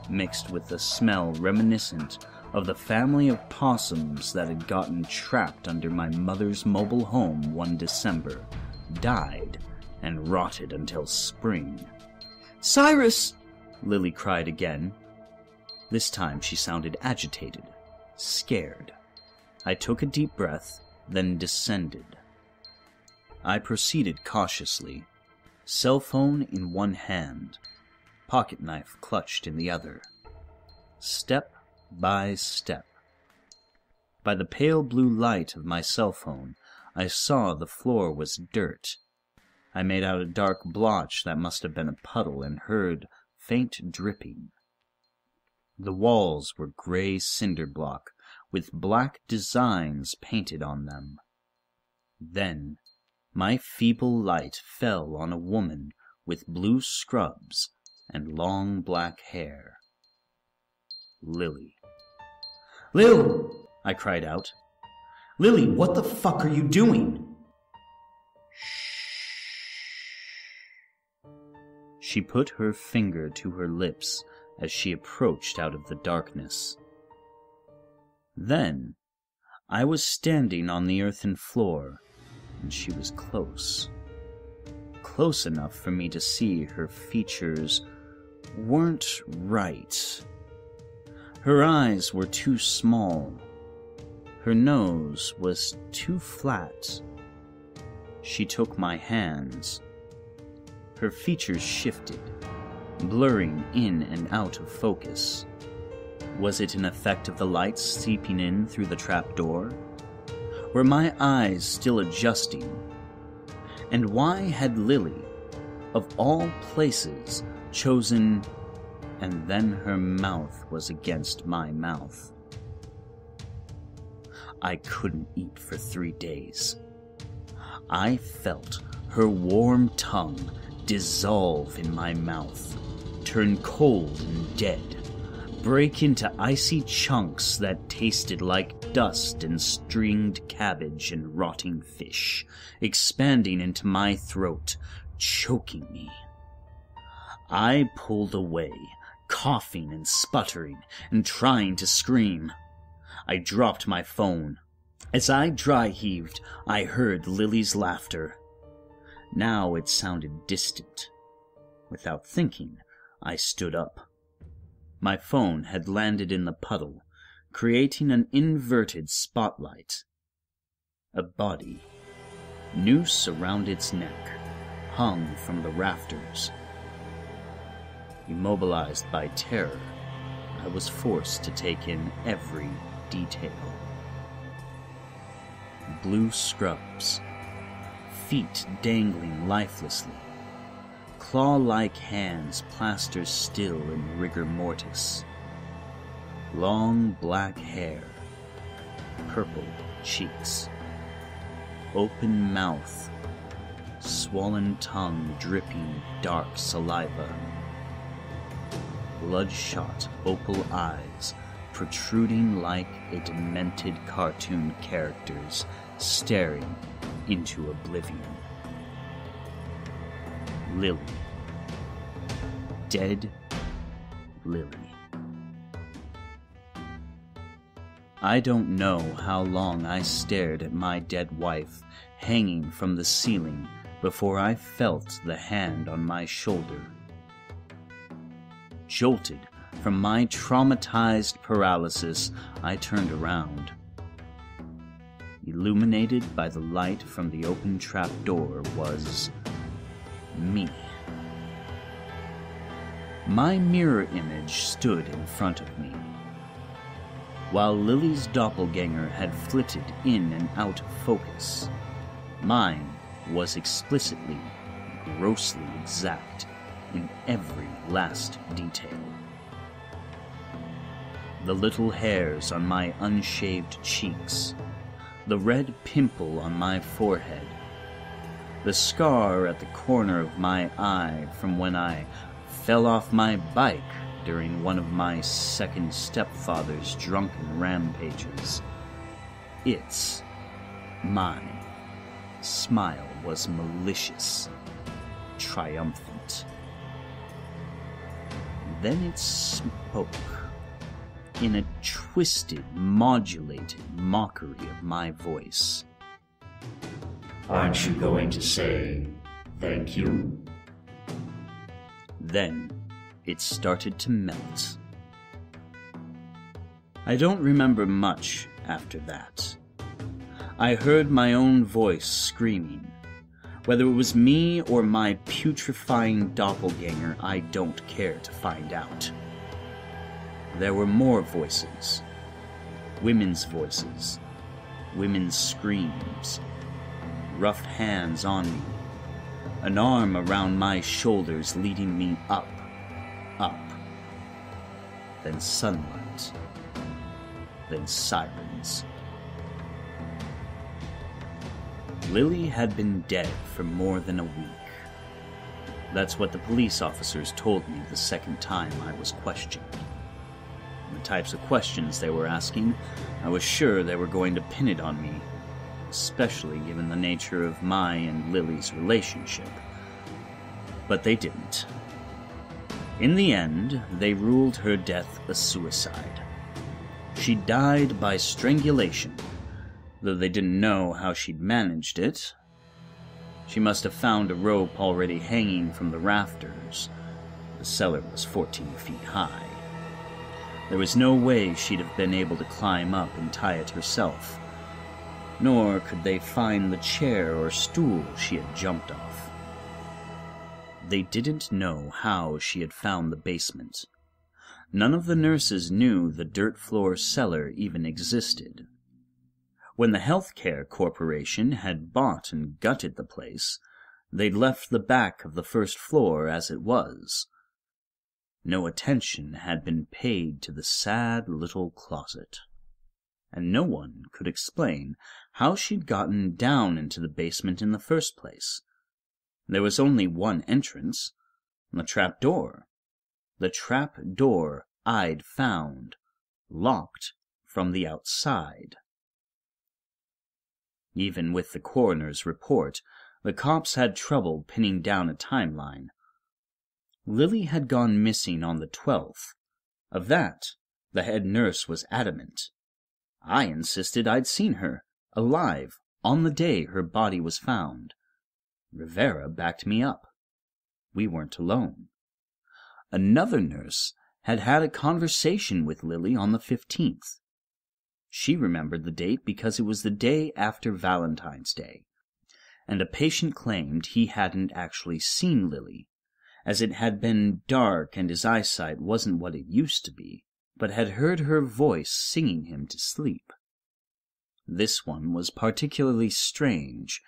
mixed with the smell reminiscent of the family of possums that had gotten trapped under my mother's mobile home one December, died, and rotted until spring. Cyrus! Lily cried again. This time she sounded agitated, scared. I took a deep breath, then descended. I proceeded cautiously, cell phone in one hand, pocket knife clutched in the other. Step by step. By the pale blue light of my cell phone, I saw the floor was dirt. I made out a dark blotch that must have been a puddle and heard faint dripping. The walls were gray cinder block with black designs painted on them. Then my feeble light fell on a woman with blue scrubs and long black hair. Lily. Lil! I cried out. Lily, what the fuck are you doing? She put her finger to her lips as she approached out of the darkness. Then, I was standing on the earthen floor, and she was close. Close enough for me to see her features weren't right. Her eyes were too small. Her nose was too flat. She took my hands. Her features shifted, blurring in and out of focus. Was it an effect of the lights seeping in through the trapdoor? Were my eyes still adjusting? And why had Lily, of all places, chosen and then her mouth was against my mouth. I couldn't eat for three days. I felt her warm tongue dissolve in my mouth, turn cold and dead, break into icy chunks that tasted like dust and stringed cabbage and rotting fish, expanding into my throat, choking me. I pulled away, coughing and sputtering and trying to scream. I dropped my phone. As I dry heaved, I heard Lily's laughter. Now it sounded distant. Without thinking, I stood up. My phone had landed in the puddle, creating an inverted spotlight. A body, noose around its neck, hung from the rafters. Immobilized by terror, I was forced to take in every detail. Blue scrubs, feet dangling lifelessly, claw like hands plastered still in rigor mortis, long black hair, purple cheeks, open mouth, swollen tongue dripping dark saliva bloodshot opal eyes protruding like a demented cartoon character's staring into oblivion. Lily. dead Lily. I don't know how long I stared at my dead wife hanging from the ceiling before I felt the hand on my shoulder. Jolted from my traumatized paralysis, I turned around. Illuminated by the light from the open trap door was me. My mirror image stood in front of me. While Lily's doppelganger had flitted in and out of focus, mine was explicitly, grossly exact in every last detail. The little hairs on my unshaved cheeks, the red pimple on my forehead, the scar at the corner of my eye from when I fell off my bike during one of my second stepfather's drunken rampages. It's mine. Smile was malicious, triumphant. Then it spoke in a twisted, modulated mockery of my voice. Aren't you going to say thank you? Then it started to melt. I don't remember much after that. I heard my own voice screaming. Whether it was me or my putrefying doppelganger, I don't care to find out. There were more voices. Women's voices. Women's screams. Rough hands on me. An arm around my shoulders leading me up. Then sunlight. Then sirens. Lily had been dead for more than a week. That's what the police officers told me the second time I was questioned. The types of questions they were asking, I was sure they were going to pin it on me, especially given the nature of my and Lily's relationship. But they didn't. In the end, they ruled her death a suicide. She died by strangulation, though they didn't know how she'd managed it. She must have found a rope already hanging from the rafters. The cellar was 14 feet high. There was no way she'd have been able to climb up and tie it herself. Nor could they find the chair or stool she had jumped off. They didn't know how she had found the basement. None of the nurses knew the dirt floor cellar even existed. When the Healthcare Corporation had bought and gutted the place, they'd left the back of the first floor as it was. No attention had been paid to the sad little closet. And no one could explain how she'd gotten down into the basement in the first place. There was only one entrance the trap door. The trap door I'd found, locked from the outside. Even with the coroner's report, the cops had trouble pinning down a timeline. Lily had gone missing on the 12th. Of that, the head nurse was adamant. I insisted I'd seen her, alive, on the day her body was found. Rivera backed me up. We weren't alone. Another nurse had had a conversation with Lily on the 15th. She remembered the date because it was the day after Valentine's Day, and a patient claimed he hadn't actually seen Lily, as it had been dark and his eyesight wasn't what it used to be, but had heard her voice singing him to sleep. This one was particularly strange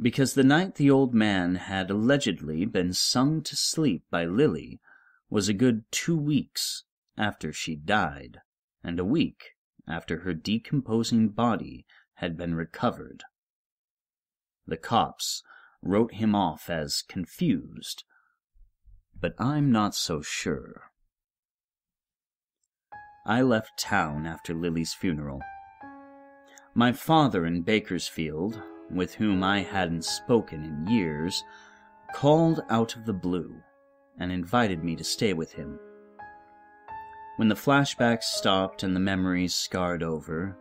because the night the old man had allegedly been sung to sleep by Lily was a good two weeks after she died, and a week after her decomposing body had been recovered. The cops wrote him off as confused, but I'm not so sure. I left town after Lily's funeral. My father in Bakersfield with whom I hadn't spoken in years, called out of the blue and invited me to stay with him. When the flashbacks stopped and the memories scarred over,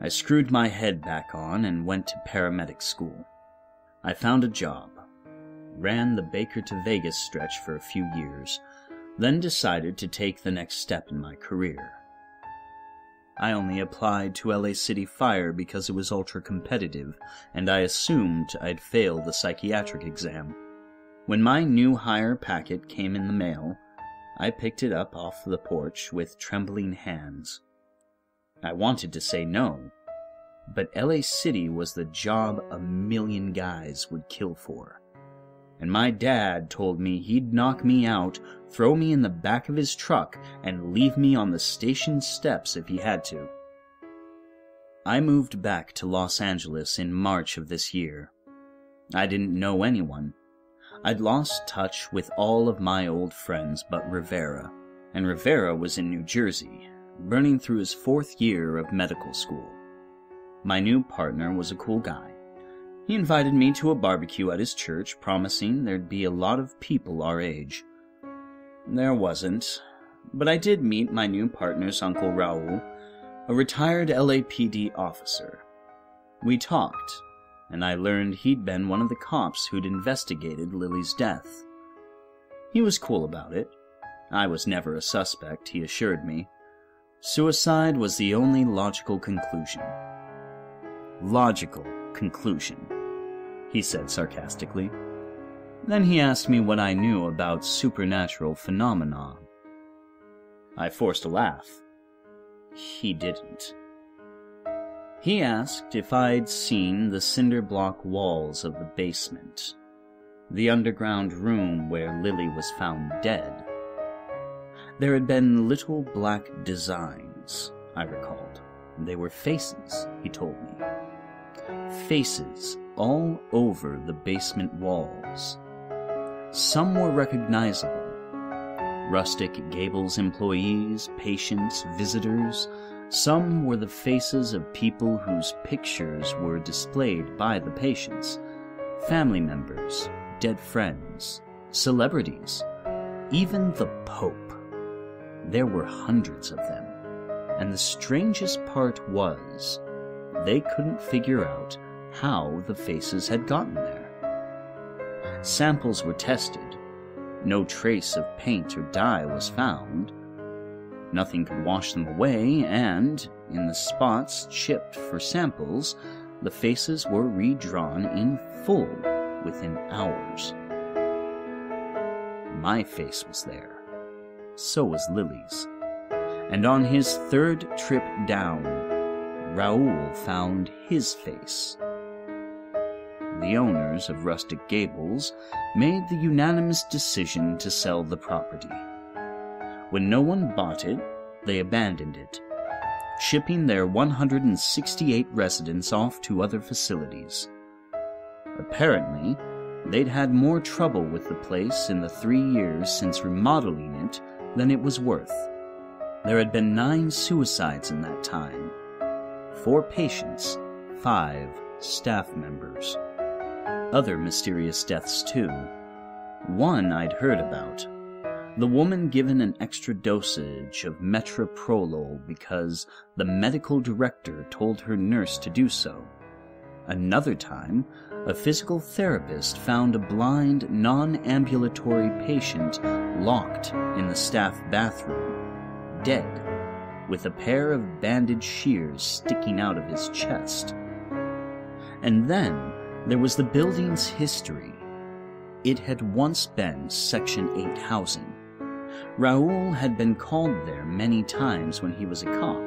I screwed my head back on and went to paramedic school. I found a job, ran the Baker to Vegas stretch for a few years, then decided to take the next step in my career. I only applied to LA City Fire because it was ultra competitive, and I assumed I'd fail the psychiatric exam. When my new hire packet came in the mail, I picked it up off the porch with trembling hands. I wanted to say no, but LA City was the job a million guys would kill for. And my dad told me he'd knock me out, throw me in the back of his truck, and leave me on the station steps if he had to. I moved back to Los Angeles in March of this year. I didn't know anyone. I'd lost touch with all of my old friends but Rivera, and Rivera was in New Jersey, burning through his fourth year of medical school. My new partner was a cool guy. He invited me to a barbecue at his church, promising there'd be a lot of people our age. There wasn't, but I did meet my new partner's Uncle Raul, a retired LAPD officer. We talked, and I learned he'd been one of the cops who'd investigated Lily's death. He was cool about it. I was never a suspect, he assured me. Suicide was the only logical conclusion. Logical conclusion he said sarcastically. Then he asked me what I knew about supernatural phenomena. I forced a laugh. He didn't. He asked if I'd seen the cinder block walls of the basement, the underground room where Lily was found dead. There had been little black designs, I recalled. They were faces, he told me. Faces all over the basement walls. Some were recognizable. Rustic Gables employees, patients, visitors. Some were the faces of people whose pictures were displayed by the patients. Family members, dead friends, celebrities, even the Pope. There were hundreds of them. And the strangest part was, they couldn't figure out how the faces had gotten there. Samples were tested. No trace of paint or dye was found. Nothing could wash them away, and, in the spots chipped for samples, the faces were redrawn in full within hours. My face was there. So was Lily's. And on his third trip down, Raoul found his face the owners of Rustic Gables made the unanimous decision to sell the property. When no one bought it, they abandoned it, shipping their 168 residents off to other facilities. Apparently, they'd had more trouble with the place in the three years since remodeling it than it was worth. There had been nine suicides in that time. Four patients, five staff members other mysterious deaths, too. One I'd heard about. The woman given an extra dosage of metoprolol because the medical director told her nurse to do so. Another time, a physical therapist found a blind, non ambulatory patient locked in the staff bathroom, dead, with a pair of bandaged shears sticking out of his chest. And then, there was the building's history. It had once been Section 8 housing. Raoul had been called there many times when he was a cop,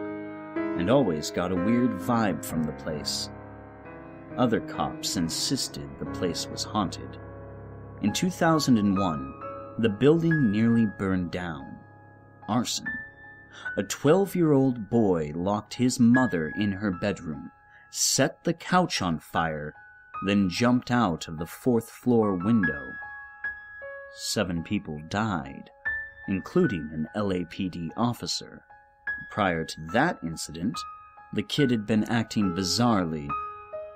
and always got a weird vibe from the place. Other cops insisted the place was haunted. In 2001, the building nearly burned down. Arson. A 12 year old boy locked his mother in her bedroom, set the couch on fire, then jumped out of the fourth floor window. Seven people died, including an LAPD officer. Prior to that incident, the kid had been acting bizarrely,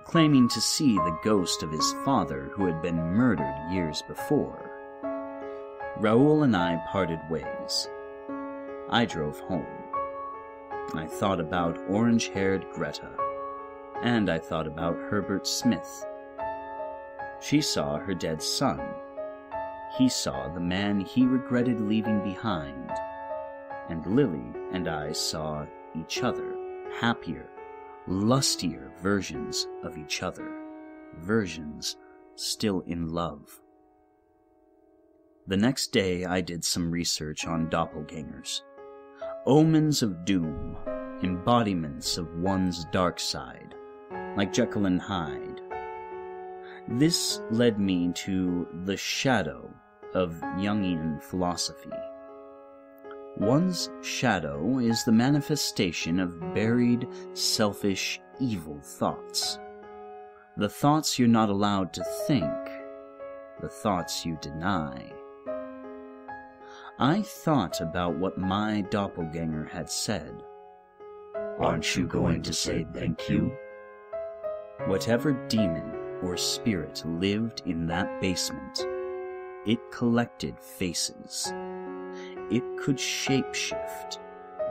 claiming to see the ghost of his father who had been murdered years before. Raoul and I parted ways. I drove home. I thought about orange haired Greta, and I thought about Herbert Smith. She saw her dead son. He saw the man he regretted leaving behind. And Lily and I saw each other, happier, lustier versions of each other, versions still in love. The next day I did some research on doppelgangers. Omens of doom, embodiments of one's dark side, like Jekyll and Hyde. This led me to the shadow of Jungian philosophy. One's shadow is the manifestation of buried, selfish, evil thoughts. The thoughts you're not allowed to think, the thoughts you deny. I thought about what my doppelganger had said. Aren't you going to say thank you? Whatever demon or spirit lived in that basement, it collected faces. It could shapeshift,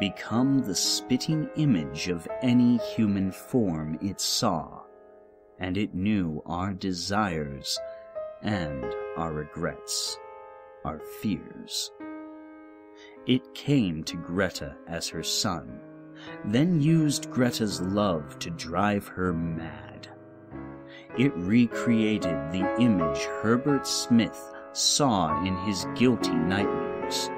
become the spitting image of any human form it saw, and it knew our desires and our regrets, our fears. It came to Greta as her son, then used Greta's love to drive her mad. It recreated the image Herbert Smith saw in his guilty nightmares.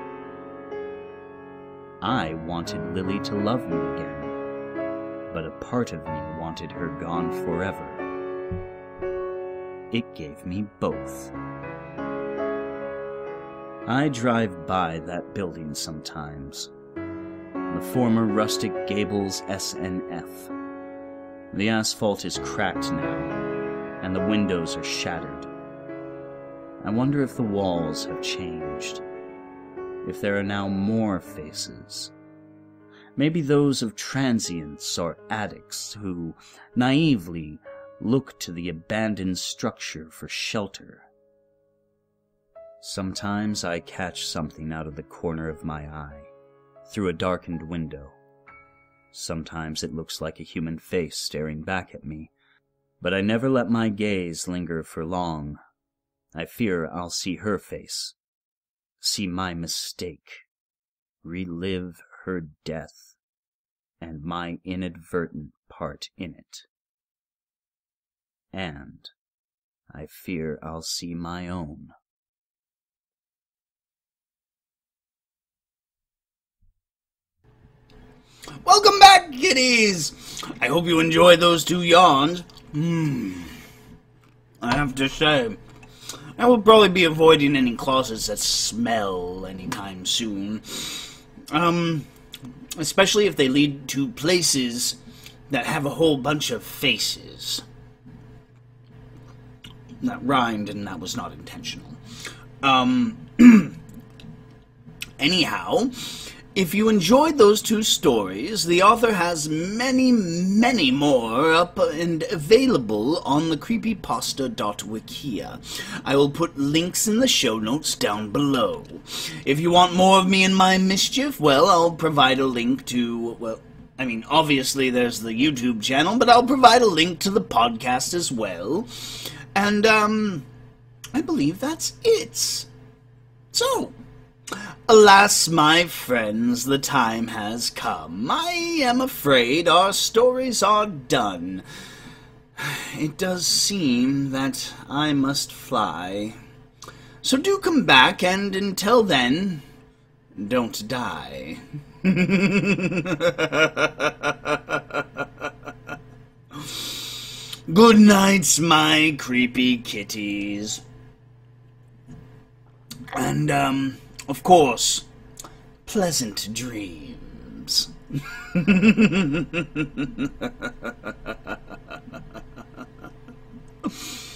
I wanted Lily to love me again, but a part of me wanted her gone forever. It gave me both. I drive by that building sometimes. The former rustic Gables SNF. The asphalt is cracked now, and the windows are shattered. I wonder if the walls have changed. If there are now more faces. Maybe those of transients or addicts who naively look to the abandoned structure for shelter. Sometimes I catch something out of the corner of my eye, through a darkened window. Sometimes it looks like a human face staring back at me, but I never let my gaze linger for long. I fear I'll see her face, see my mistake, relive her death, and my inadvertent part in it. And I fear I'll see my own. Welcome back, kiddies! I hope you enjoyed those two yawns. Hmm. I have to say, I will probably be avoiding any closets that smell anytime soon. Um, especially if they lead to places that have a whole bunch of faces. That rhymed, and that was not intentional. Um, anyhow, if you enjoyed those two stories, the author has many, many more up and available on the creepypasta.wikia. I will put links in the show notes down below. If you want more of me and my mischief, well, I'll provide a link to, well, I mean, obviously there's the YouTube channel, but I'll provide a link to the podcast as well. And, um, I believe that's it. So, Alas, my friends, the time has come. I am afraid our stories are done. It does seem that I must fly. So do come back, and until then, don't die. Good night, my creepy kitties. And, um, of course, pleasant dreams.